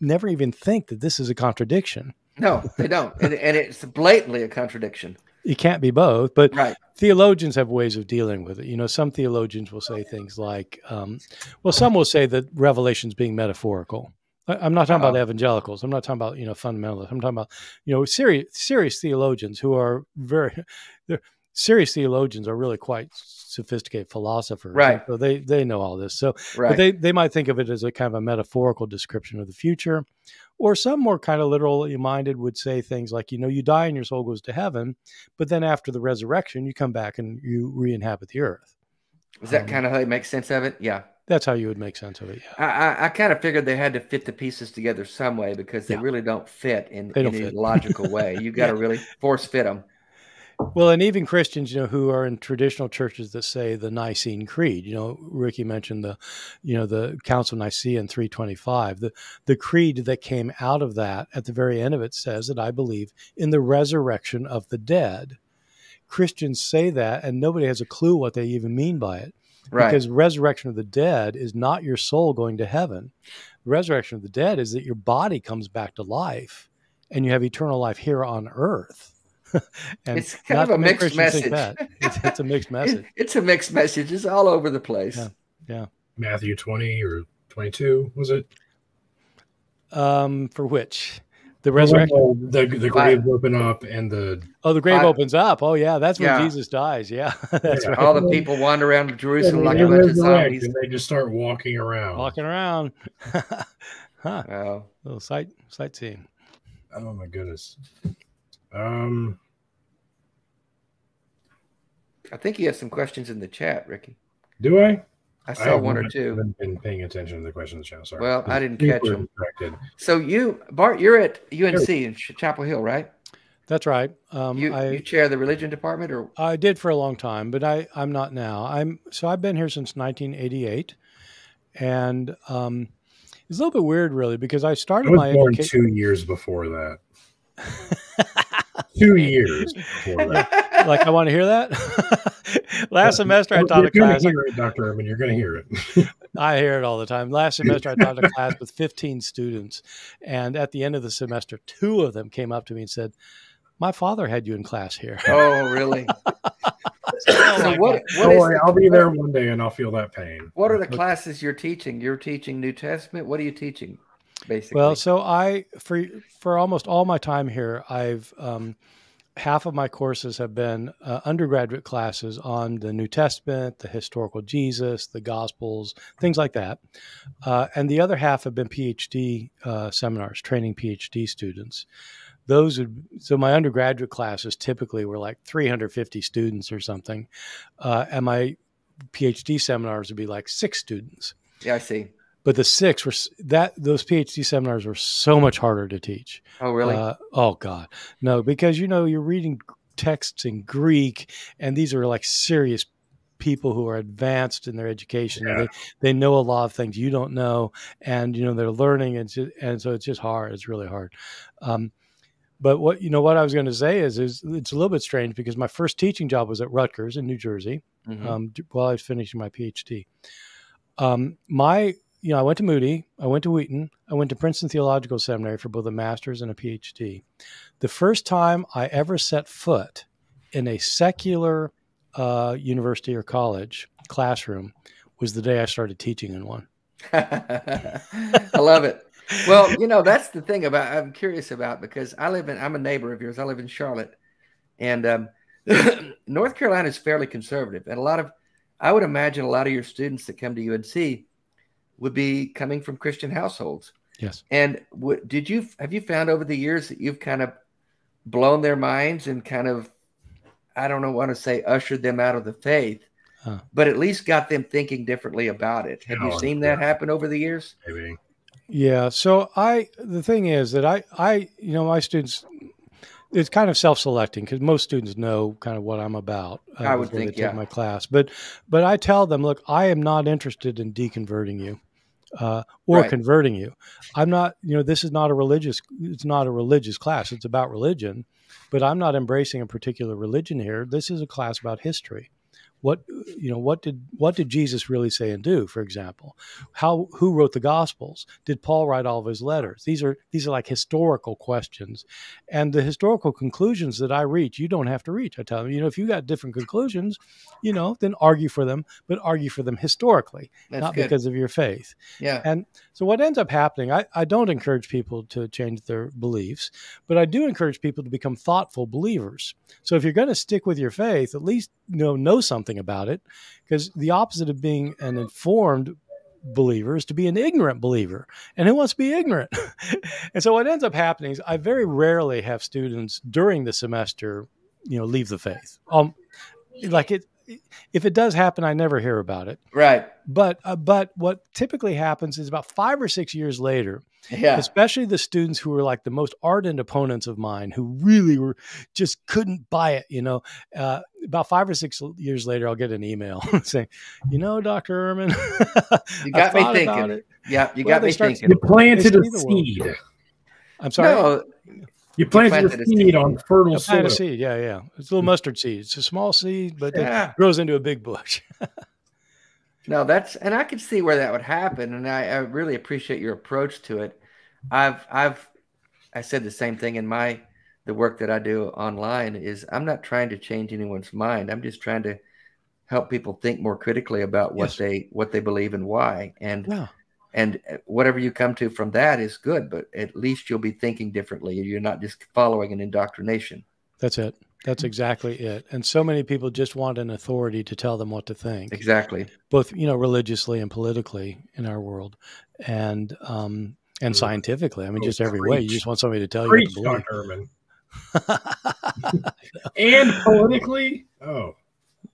never even think that this is a contradiction. No, they don't, and, and it's blatantly a contradiction. It can't be both, but Right. theologians have ways of dealing with it. You know, some theologians will say things like, um, well, some will say that Revelation's being metaphorical. I- I'm not talking about Uh-oh. evangelicals. I'm not talking about you know fundamentalists. I'm talking about you know serious serious theologians who are very they're serious theologians are really quite sophisticated philosophers. Right. So they they know all this. So Right. but they they might think of it as a kind of a metaphorical description of the future. Or some more kind of literally minded would say things like, you know, you die and your soul goes to heaven, but then after the resurrection, you come back and you re-inhabit the earth. Is that um, kind of how you make sense of it? Yeah. That's how you would make sense of it. Yeah. I, I, I kind of figured they had to fit the pieces together some way because they Yeah. really don't fit in don't any fit. logical way. You've got to really force fit them. Well, and even Christians, you know, who are in traditional churches that say the Nicene Creed, you know, Ricky mentioned the, you know, the Council of Nicaea in 325. The the creed that came out of that at the very end of it says that I believe in the resurrection of the dead. Christians say that, and nobody has a clue what they even mean by it. Right. Because resurrection of the dead is not your soul going to heaven. Resurrection of the dead is that your body comes back to life and you have eternal life here on earth. and It's kind of a mixed Christians message. It's, it's a mixed message. It's a mixed message. It's all over the place. Yeah. Matthew 20 or 22, was it? Um, for which? The resurrection. The the grave open up and the oh the grave opens up. Oh yeah, that's when yeah. Jesus dies. Yeah, that's yeah. right. All the people wander around Jerusalem like a bunch of zombies. And they just start walking around. Walking around. huh. Wow. Little sight sightseeing. Oh my goodness. Um. I think you have some questions in the chat, Ricky. Do I? I saw I one or two. Haven't been paying attention to the questions channel. Sorry. Well, I didn't catch them. So you, Bart, you're at UNC in Chapel Hill, right? That's right. Um, you, I, you chair the religion department, or I did for a long time, but I I'm not now. I'm so I've been here since 1988, and um, it's a little bit weird, really, because I started I was my born education... two years before that. two years before that. like I want to hear that. Last semester I taught you're a class. Hear it, Dr. Ehrman, you're going to hear it. I hear it all the time. Last semester I taught a class with 15 students, and at the end of the semester, two of them came up to me and said, "My father had you in class here." Oh, really? so what, uh, what Don't worry, I'll be there one day and I'll feel that pain. What are the classes you're teaching? You're teaching New Testament. What are you teaching? Basically. Well, so I for for almost all my time here, I've um, half of my courses have been uh, undergraduate classes on the New Testament, the historical Jesus, the Gospels, things like that. Uh, and the other half have been PhD uh, seminars, training PhD students. Those would, so my undergraduate classes typically were like 350 students or something, uh, and my PhD seminars would be like six students. Yeah, I see but the six were that those PhD seminars were so much harder to teach. Oh, really? Uh, oh, God, no, because you know you're reading texts in Greek, and these are like serious people who are advanced in their education. Yeah. They they know a lot of things you don't know, and you know they're learning, and just, and so it's just hard. It's really hard. Um, but what you know what I was going to say is is it's a little bit strange because my first teaching job was at Rutgers in New Jersey mm-hmm. um, while I was finishing my PhD. Um, my you know, I went to Moody, I went to Wheaton, I went to Princeton Theological Seminary for both a master's and a PhD. The first time I ever set foot in a secular uh, university or college classroom was the day I started teaching in one. I love it. Well, you know, that's the thing about I'm curious about because I live in I'm a neighbor of yours. I live in Charlotte, and um, North Carolina is fairly conservative, and a lot of I would imagine a lot of your students that come to UNC would be coming from Christian households. Yes. And w- did you have you found over the years that you've kind of blown their minds and kind of I don't know want to say ushered them out of the faith, huh. but at least got them thinking differently about it. Have oh, you seen that happen over the years? Maybe. Yeah. So I the thing is that I I you know my students it's kind of self-selecting because most students know kind of what I'm about. Uh, I would think, they take yeah. my class, but but I tell them, look, I am not interested in deconverting you uh, or right. converting you. I'm not, you know, this is not a religious, it's not a religious class. It's about religion, but I'm not embracing a particular religion here. This is a class about history what you know what did what did jesus really say and do for example? How who wrote the gospels? Did paul write all of his letters? These are these are like historical questions. And the historical conclusions that i reach you don't have to reach i tell them you know if you got different conclusions you know then argue for them but argue for them historically That's not good. because of your faith. Yeah. And so what ends up happening I, I don't encourage people to change their beliefs but i do encourage people to become thoughtful believers. So if you're going to stick with your faith at least know know something about it because the opposite of being an informed believer is to be an ignorant believer. And who wants to be ignorant? And so what ends up happening is i very rarely have students during the semester you know leave the faith. Um like it if it does happen, I never hear about it. Right. But uh, but what typically happens is about five or six years later, yeah. especially the students who were like the most ardent opponents of mine, who really were just couldn't buy it. You know, uh, about five or six years later, I'll get an email saying, "You know, Doctor Ehrman, you got me thinking. Yeah, you well, got me thinking. You planted a seed. I'm sorry. No, you planted, you planted a seed, on fertile you soil. a seed, yeah, yeah. It's a little hmm. mustard seed. It's a small seed, but yeah. it grows into a big bush. no, that's and I could see where that would happen, and I, I really appreciate your approach to it. I've I've I said the same thing in my the work that I do online is I'm not trying to change anyone's mind. I'm just trying to help people think more critically about what yes. they what they believe and why. And yeah. And uh, whatever you come to from that is good. But at least you'll be thinking differently. You're not just following an indoctrination. That's it. That's exactly it. And so many people just want an authority to tell them what to think. Exactly. Both, you know, religiously and politically in our world, and um, and scientifically. I mean, Oh, just every way. You just want somebody to tell you Preach, what to Dr. Ehrman. believe. And politically, oh,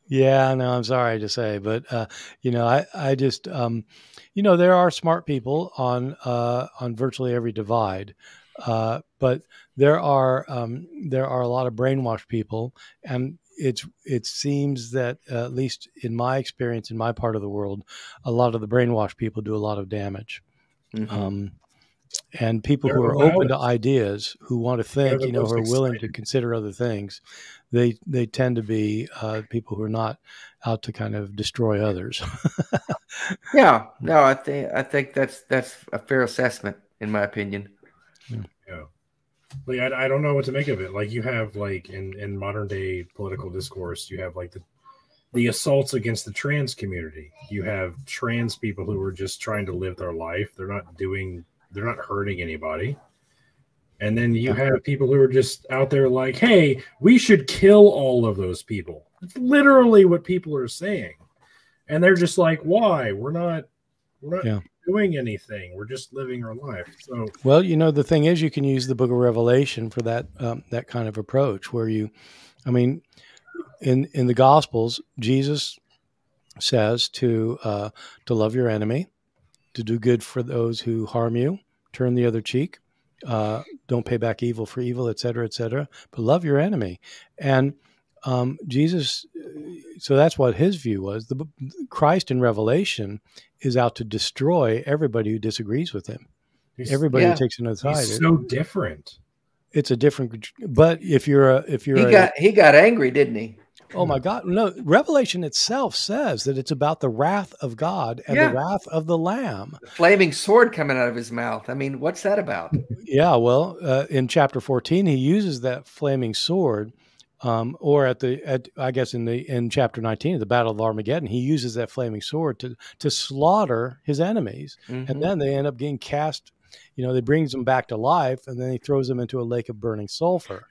Yeah, no, I'm sorry to say, but uh, you know, I I just um, you know, there are smart people on uh, on virtually every divide, uh, but there are um, there are a lot of brainwashed people, and it's it seems that uh, at least in my experience in my part of the world, a lot of the brainwashed people do a lot of damage. Mhm. Um, and people who They're are open to ideas, who want to They're think, you know, who are willing to consider other things, they they tend to be uh, people who are not out to kind of destroy others. yeah. No, I think I think that's that's a fair assessment in my opinion. yeah. Like I, I don't know what to make of it. Like you have like in in modern day political discourse, you have like the the assaults against the trans community. You have trans people who are just trying to live their life. They're not doing. They're not hurting anybody. And then you have people who are just out there like, "Hey, we should kill all of those people." It's literally what people are saying, and they're just like, "Why? We're not. We're not Yeah. doing anything. We're just living our life." So Well, you know, the thing is, you can use the Book of Revelation for that um, that kind of approach, where you, I mean, in in the Gospels, Jesus says to uh, to love your enemy, to do good for those who harm you, turn the other cheek, uh, don't pay back evil for evil, et cetera, et cetera. But love your enemy, and um, Jesus. So that's what his view was. The Christ in Revelation is out to destroy everybody who disagrees with him he's, everybody Yeah. takes another side. he's It- so different. it's a different, but if you're a, if you're He a, got he got angry, didn't he? Oh my God, no, Revelation itself says that it's about the wrath of God and Yeah. the wrath of the Lamb. The flaming sword coming out of his mouth. I mean, what's that about? Yeah, well, uh, in chapter 14, he uses that flaming sword. Um, or at the, at, I guess in the in chapter 19 of the Battle of Armageddon, he uses that flaming sword to to slaughter his enemies, Mhm. and then they end up getting cast. You know, they brings them back to life, and then he throws them into a lake of burning sulfur.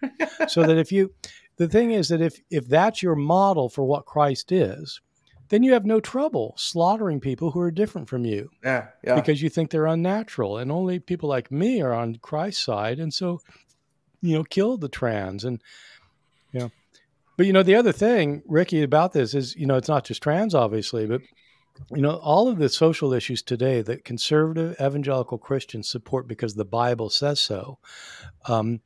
so that if you, the thing is that if if that's your model for what Christ is, then you have no trouble slaughtering people who are different from you yeah, yeah. because you think they're unnatural and only people like me are on christ's side and so you know kill the trans and you know but you know the other thing ricky about this is you know it's not just trans obviously but you know all of the social issues today that conservative evangelical christians support because the bible says so um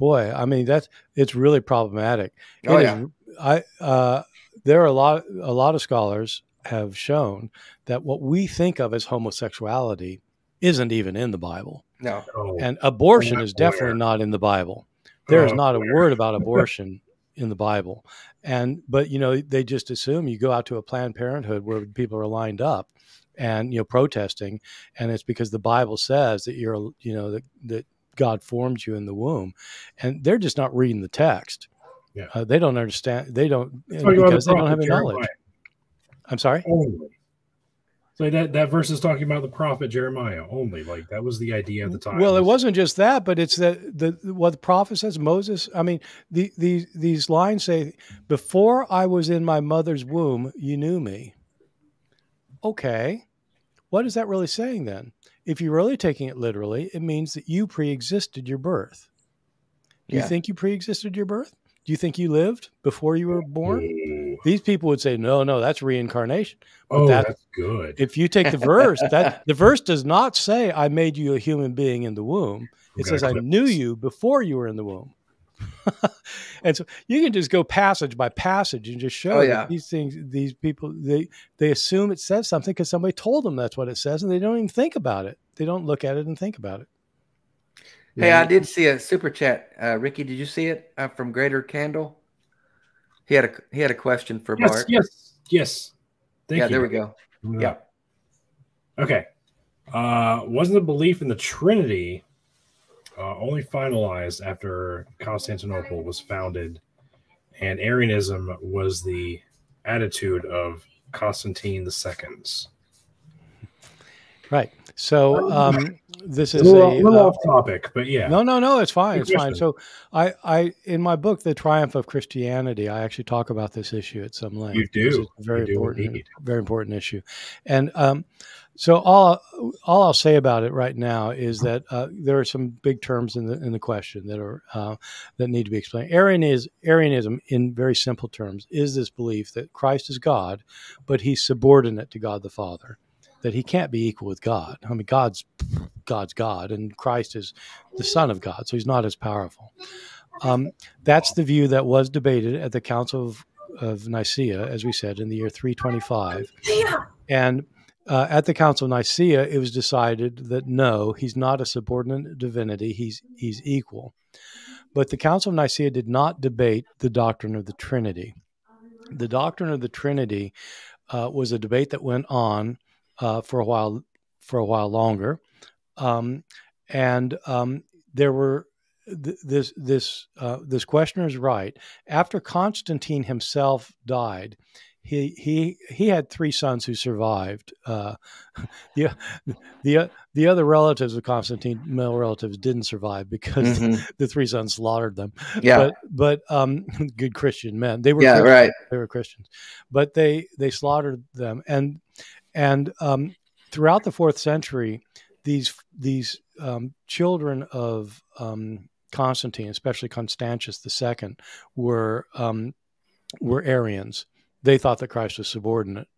boy i mean that's it's really problematic oh It yeah. is- I uh, there are a lot a lot of scholars have shown that what we think of as homosexuality isn't even in the Bible, No. Oh, and abortion not is definitely aware. not in the Bible. There is oh, not a where? word about abortion in the Bible, and but you know they just assume you go out to a Planned Parenthood where people are lined up and you know protesting, and it's because the Bible says that you're you know that that God formed you in the womb, and they're just not reading the text. Yeah. Uh, they don't understand. They don't about the because they don't have any Jeremiah knowledge. I'm sorry. Only. So that that verse is talking about the prophet Jeremiah only. Like that was the idea at the time. Well, it wasn't just that, but it's that the what the prophet says. Moses. I mean, the, the these lines say, "Before I was in my mother's womb, you knew me." Okay, what is that really saying then? If you're really taking it literally, it means that you pre-existed your birth. Do you Yeah. think you pre-existed your birth? Do you think you lived before you were born? Ooh. These people would say, "No, no, that's reincarnation." Oh, that- that's good. If you take the verse, that the verse does not say I made you a human being in the womb. It says I knew this. you before you were in the womb. and so you can just go passage by passage and just show Oh, yeah. these things, these people, they they assume it says something because somebody told them that's what it says, and they don't even think about it. They don't look at it and think about it. Hey, I did see a super chat. Uh, Ricky, did you see it uh, from Greater Candle? He had a he had a question for Yes, Bart. yes, yes. Thank yeah, you. there we go. Yeah. Okay. Uh, wasn't the belief in the Trinity uh, only finalized after Constantinople was founded, and Arianism was the attitude of Constantine the Second? Right. So um, this A is little, a little uh, off topic, but yeah. No, no, no. It's fine. It's fine. So, I, I, in my book, "The Triumph of Christianity," I actually talk about this issue at some length. You do. It's a very do important, indeed. very important issue. And um, so, all, all I'll say about it right now is that uh, there are some big terms in the in the question that are uh, that need to be explained. Arianism, Arianism, in very simple terms, is this belief that Christ is God, but He's subordinate to God the Father. That He can't be equal with God. I mean, God's God's God, and Christ is the Son of God, so he's not as powerful. Um, that's the view that was debated at the Council of, of Nicaea, as we said, in the year 325. And uh, at the Council of Nicaea, it was decided that no, he's not a subordinate divinity; he's he's equal. But the Council of Nicaea did not debate the doctrine of the Trinity. The doctrine of the Trinity uh, was a debate that went on uh, for a while for a while longer um, and um, there were th- this this uh, this questioner is right. After Constantine himself died, he he he had three sons who survived. Uh, the the the other relatives of Constantine, male relatives, didn't survive because Mhm. the three sons slaughtered them. Yeah. But but um, good Christian men. They were yeah. Christians Right. they were Christians, but they they slaughtered them, and and um, throughout the fourth century, these these um, children of um, Constantine, especially Constantius II, were um, were Arians. They thought that Christ was subordinate.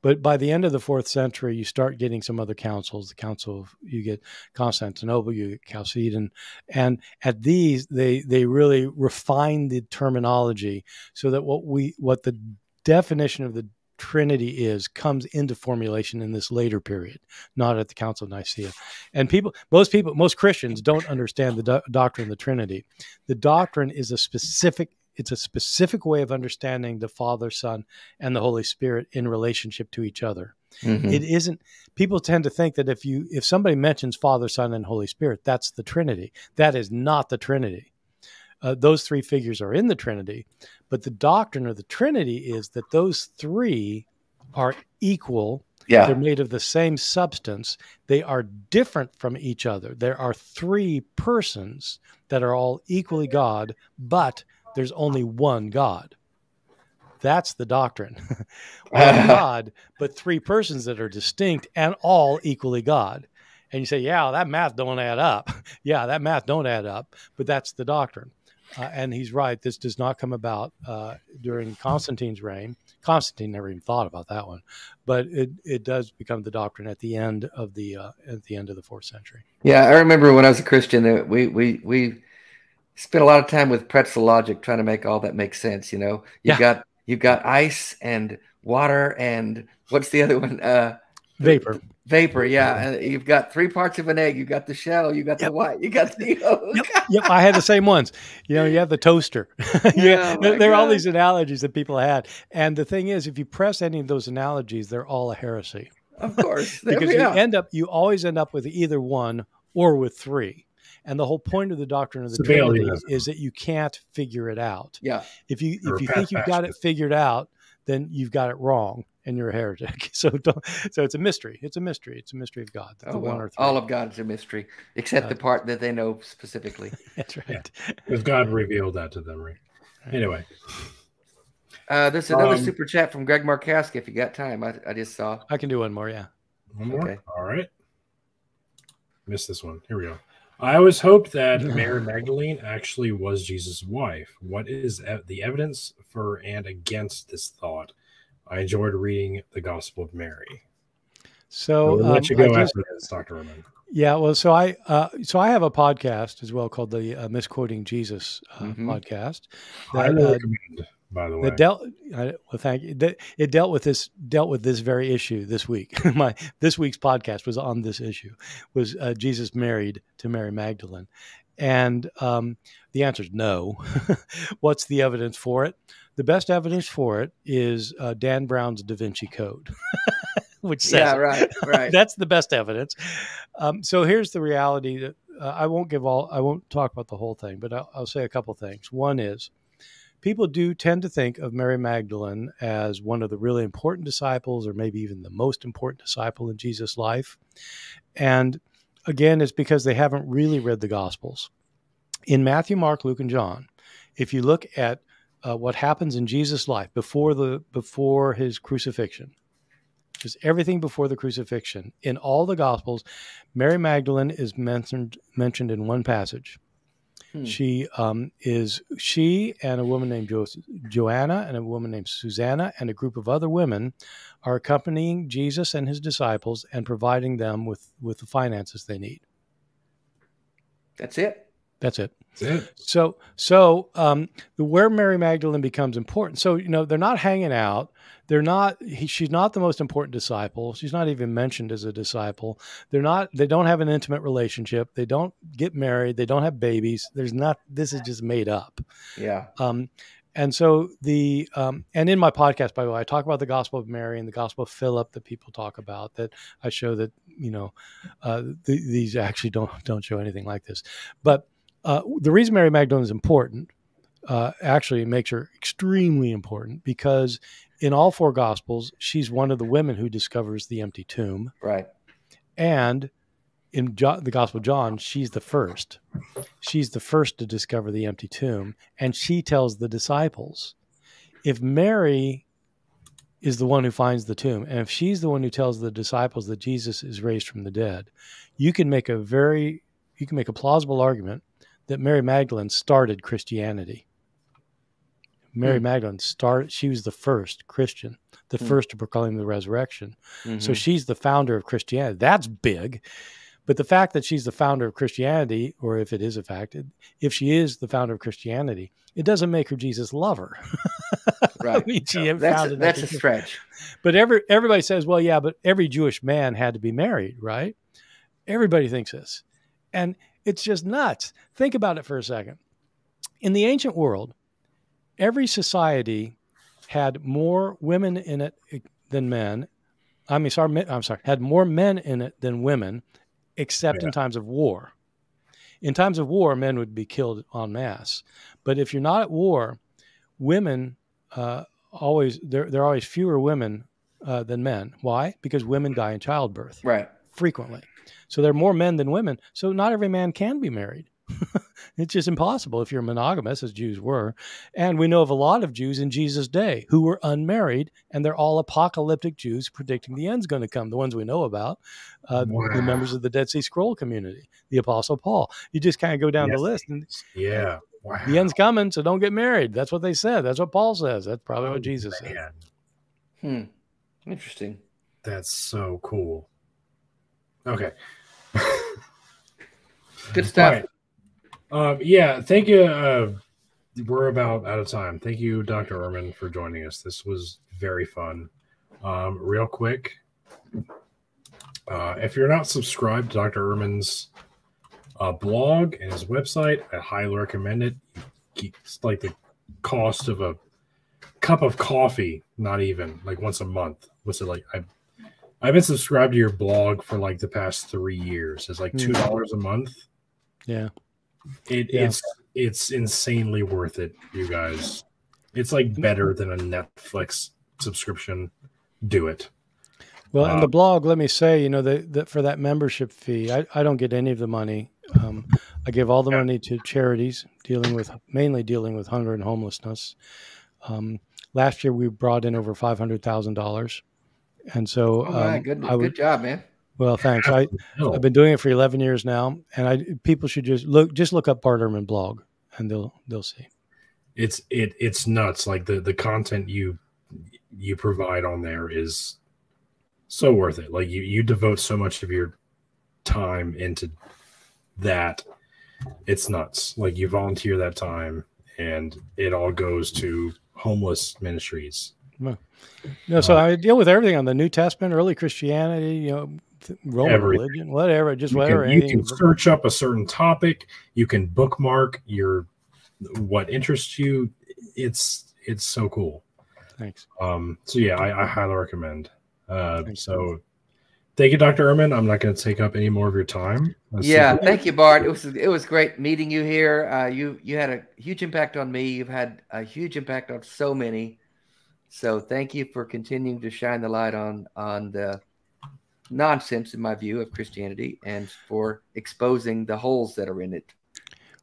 But by the end of the fourth century, you start getting some other councils. The council of you get Constantinople, you get Chalcedon, and at these they they really refine the terminology so that what we what the definition of the Trinity is comes into formulation in this later period, not at the Council of Nicaea. And people, most people, most Christians don't understand the do- doctrine of the Trinity. The doctrine is a specific. It's a specific way of understanding the Father, Son, and the Holy Spirit in relationship to each other. Mhm. It isn't. People tend to think that if you if somebody mentions Father, Son, and Holy Spirit, that's the Trinity. That is not the Trinity. Uh, those three figures are in the Trinity, but the doctrine of the Trinity is that those three are equal. yeah. They're made of the same substance. They are different from each other. There are three persons that are all equally God, but there's only one God. That's the doctrine. one God, but three persons that are distinct and all equally God. And you say, yeah, that math don't add up. yeah, that math don't add up, but that's the doctrine. Uh, and he's right. This does not come about uh, during Constantine's reign. Constantine never even thought about that one, but it, it does become the doctrine at the end of the uh, at the end of the fourth century. Yeah, I remember when I was a Christian that we we we spent a lot of time with pretzel logic trying to make all that make sense. You know, you've Yeah. got you've got ice and water and what's the other one? Uh, Vapor. vapor. Yeah, and you've got three parts of an egg. You got the shell. You got Yep. the white. You got the yolk. yep, I had the same ones. You know, you have the toaster. Yeah, my there are all these analogies that people had, and the thing is, if you press any of those analogies, they're all a heresy Of course, because you are. end up, you always end up with either one or with three. And the whole point of the doctrine of the Trinity Sabellianism. is that you can't figure it out. yeah, If you if you think you've got it figured out, then you've got it wrong, and you're a heretic. So don't, so it's a mystery. It's a mystery. It's a mystery of God. The oh, one well, or three. all of God is a mystery except Uh, the part that they know specifically. That's right. Because God revealed that to them, right? Anyway, Uh, there's another Um, super chat from Greg Markowski. If you got time, I, I just saw. I can do one more. Yeah. one more. Okay. All right. Missed this one. Here we go. I always hoped that Mary Magdalene actually was Jesus' wife. What is the evidence for and against this thought? I enjoyed reading the Gospel of Mary. So I'll um, let you go I after this, Dr. Ehrman. Yeah, well, so I uh, so I have a podcast as well called the uh, Misquoting Jesus uh, Mhm. podcast. Highly That, uh, recommend, by the way. that dealt. Uh, well, thank you. That, it dealt with this dealt with this very issue this week. My this week's podcast was on this issue. Was uh, Jesus married to Mary Magdalene? And um, the answer is no. What's the evidence for it? The best evidence for it is uh, Dan Brown's Da Vinci Code, which says Yeah, right, right. That's the best evidence. Um, so here's the reality that uh, I won't give all, I won't talk about the whole thing, but I'll, I'll say a couple things. One is people do tend to think of Mary Magdalene as one of the really important disciples, or maybe even the most important disciple in Jesus' life. And again, it's because they haven't really read the Gospels. In Matthew, Mark, Luke, and John, if you look at uh, what happens in Jesus' life before the before his crucifixion, just everything before the crucifixion, in all the Gospels, Mary Magdalene is mentioned mentioned in one passage. Hmm. She um, is she and a woman named jo- Joanna and a woman named Susanna and a group of other women are accompanying Jesus and his disciples and providing them with with the finances they need. That's it. That's it. So, so um, the where Mary Magdalene becomes important. So, you know, they're not hanging out. They're not. He, she's not the most important disciple. She's not even mentioned as a disciple. They're not. They don't have an intimate relationship. They don't get married. They don't have babies. There's not. This is just made up. Yeah. Um, and so the um, and in my podcast, by the way, I talk about the Gospel of Mary and the Gospel of Philip that people talk about. That I show that you know uh, these actually don't don't show anything like this, but uh, the reason Mary Magdalene is important uh, actually makes her extremely important because in all four gospels, she's one of the women who discovers the empty tomb. Right. And in John, the Gospel of John, she's the first. She's the first to discover the empty tomb. And she tells the disciples if Mary is the one who finds the tomb, and if she's the one who tells the disciples that Jesus is raised from the dead, you can make a very you can make a plausible argument that Mary Magdalene started Christianity. Mary mm. Magdalene started, she was the first Christian, the mm. first to proclaim the resurrection. Mm-hmm. So she's the founder of Christianity. That's big. But the fact that she's the founder of Christianity, or if it is a fact, if she is the founder of Christianity, it doesn't make her Jesus lover. right. I mean, she that's, a, that's a stretch. But every everybody says, well, yeah, but every Jewish man had to be married, right? Everybody thinks this. And it's just nuts. Think about it for a second. In the ancient world, every society had more women in it than men. I mean, sorry, I'm sorry, had more men in it than women, except yeah. in times of war. In times of war, men would be killed en masse. But if you're not at war, women uh, always there. There are always fewer women uh, than men. Why? Because women die in childbirth. Right. Frequently. So there are more men than women. So not every man can be married. it's just impossible if you're monogamous, as Jews were. And we know of a lot of Jews in Jesus' day who were unmarried, and they're all apocalyptic Jews predicting the end's going to come. The ones we know about, uh, wow. the members of the Dead Sea Scroll community, the Apostle Paul. You just kind of go down yes. the list. And, yeah. Wow. The end's coming, so don't get married. That's what they said. That's what Paul says. That's probably oh, what Jesus man. said. Hmm. Interesting. That's so cool. Okay. Good stuff. Right. Um, yeah, thank you. Uh, we're about out of time. Thank you, Dr. Ehrman, for joining us. This was very fun. Um, real quick, uh, if you're not subscribed to Dr. Ehrman's uh, blog and his website, I highly recommend it. It's like the cost of a cup of coffee, not even like once a month. What's it like? I I've been subscribed to your blog for like the past three years. It's like two hmm. dollars a month. Yeah. It, yeah. It's it's insanely worth it, you guys. It's like better than a Netflix subscription. Do it. Well, uh, in the blog, let me say, you know, that for that membership fee, I, I don't get any of the money. Um, I give all the yeah. money to charities dealing with mainly dealing with hunger and homelessness. Um, last year, we brought in over five hundred thousand dollars and so, um, good, would, good job, man. Well, thanks. I I've been doing it for 11 years now, and I people should just look just look up Bart Ehrman blog, and they'll they'll see. It's it it's nuts. Like the the content you you provide on there is so worth it. Like you you devote so much of your time into that. It's nuts. Like you volunteer that time, and it all goes to homeless ministries no, no so uh, I deal with everything on the New Testament, early Christianity, you know, Roman everything. religion, whatever, just you whatever. Can, you can search up a certain topic. You can bookmark your what interests you. It's it's so cool. Thanks. Um. So yeah, I, I highly recommend. Uh. Thanks. So Thank you, Dr. Ehrman. I'm not going to take up any more of your time. Let's yeah, thank you, Bart. It was it was great meeting you here. Uh, you you had a huge impact on me. You've had a huge impact on so many. So thank you for continuing to shine the light on on the nonsense, in my view, of Christianity, and for exposing the holes that are in it.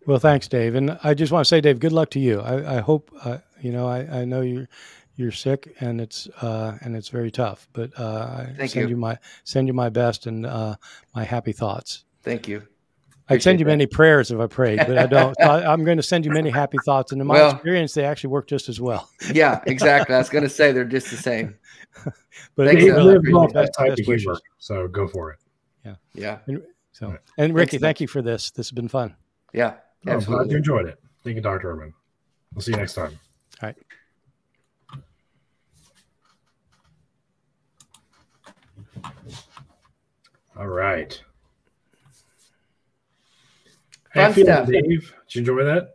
Well, thanks, Dave. And I just want to say, Dave, good luck to you. I, I hope uh, you know. I, I know you're you're sick and it's uh, and it's very tough. But uh, I send you. you. my send you my best and uh, my happy thoughts. Thank you. I'd send you that. many prayers if I prayed, but I don't. so I, am going to send you many happy thoughts, and in my well, experience, they actually work just as well. yeah, exactly. I was going to say they're just the same. but Thanks, they live off that type of humor, so go for it. Yeah, yeah. And, so, and Ricky, Thanks, thank you for this. This has been fun. Yeah, oh, I'm glad you enjoyed it. Thank you, Dr. Ehrman. We'll see you next time. All right. All right. Fun stuff. Dave, did you enjoy that?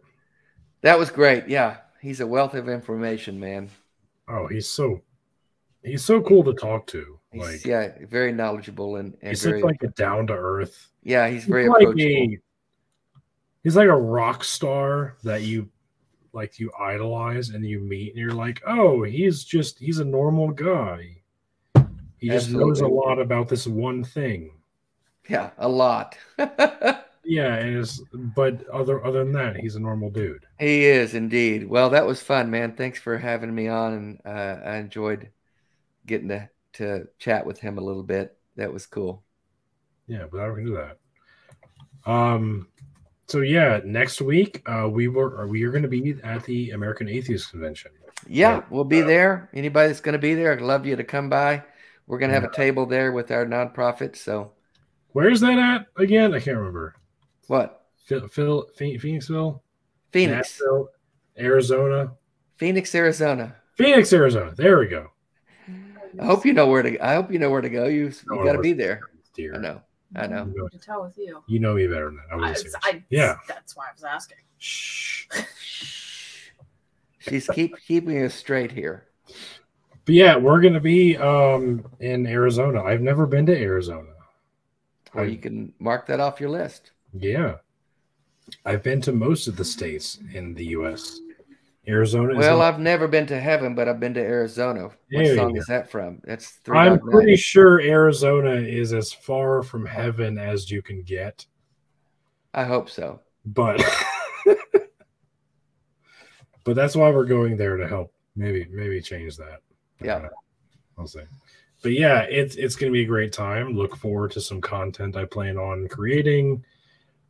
That was great. Yeah, he's a wealth of information, man. Oh, he's so he's so cool to talk to. He's, like, yeah, very knowledgeable and, and he's very, like a down to earth. Yeah, he's very he's like approachable. A, he's like a rock star that you like you idolize and you meet and you're like, oh, he's just he's a normal guy. He just knows a lot about this one thing. Yeah, a lot. yeah, and it's, but other other than that, he's a normal dude. He is indeed. Well, that was fun, man. Thanks for having me on, and uh, I enjoyed getting to to chat with him a little bit. That was cool. Yeah, but I can do that. Um, so yeah, next week uh, we were we are going to be at the American Atheist Convention. Yeah, we'll be uh, there. Anybody that's going to be there, I'd love you to come by. We're gonna have a table there with our nonprofit. So, where's that at again? I can't remember. What? Phil, Phil Phoenixville, Phoenix, Nashville, Arizona, Phoenix, Arizona, Phoenix, Arizona. There we go. I hope you know where to. I hope you know where to go. You you got to be there. Dear. I know. I know. You know. To tell with you. You know me better than that. I, was, I, yeah. That's why I was asking. Shh. She's keep keeping us straight here. But yeah, we're gonna be um, in Arizona. I've never been to Arizona. Well, I, you can mark that off your list. Yeah, I've been to most of the states in the U.S. Arizona. Well, I've never been to heaven, but I've been to Arizona. What song is that from? That's three. I'm pretty sure Arizona is as far from heaven as you can get. I hope so. But but that's why we're going there to help maybe maybe change that. Yeah. Uh, I'll say. But yeah, it's it's going to be a great time. Look forward to some content I plan on creating.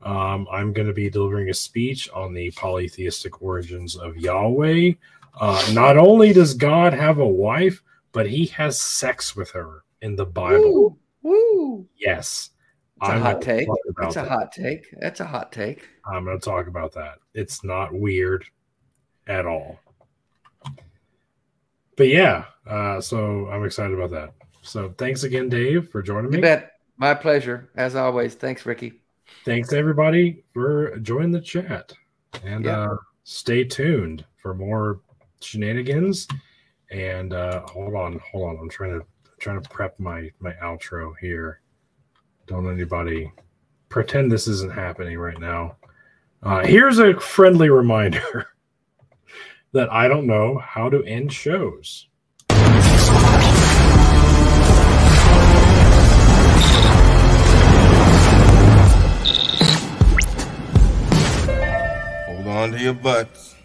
Um, I'm going to be delivering a speech on the polytheistic origins of Yahweh. Uh, not only does God have a wife, but he has sex with her in the Bible. Woo! Yes. It's a hot take. That's a that. hot take. That's a hot take. I'm going to talk about that. It's not weird at all. But yeah, uh, so I'm excited about that. So thanks again, Dave, for joining me. You bet. My pleasure, as always. Thanks, Ricky. Thanks everybody for joining the chat, and yeah. uh, stay tuned for more shenanigans. And uh, hold on, hold on. I'm trying to trying to prep my my outro here. Don't anybody pretend this isn't happening right now. Uh, here's a friendly reminder that I don't know how to end shows. To your butts.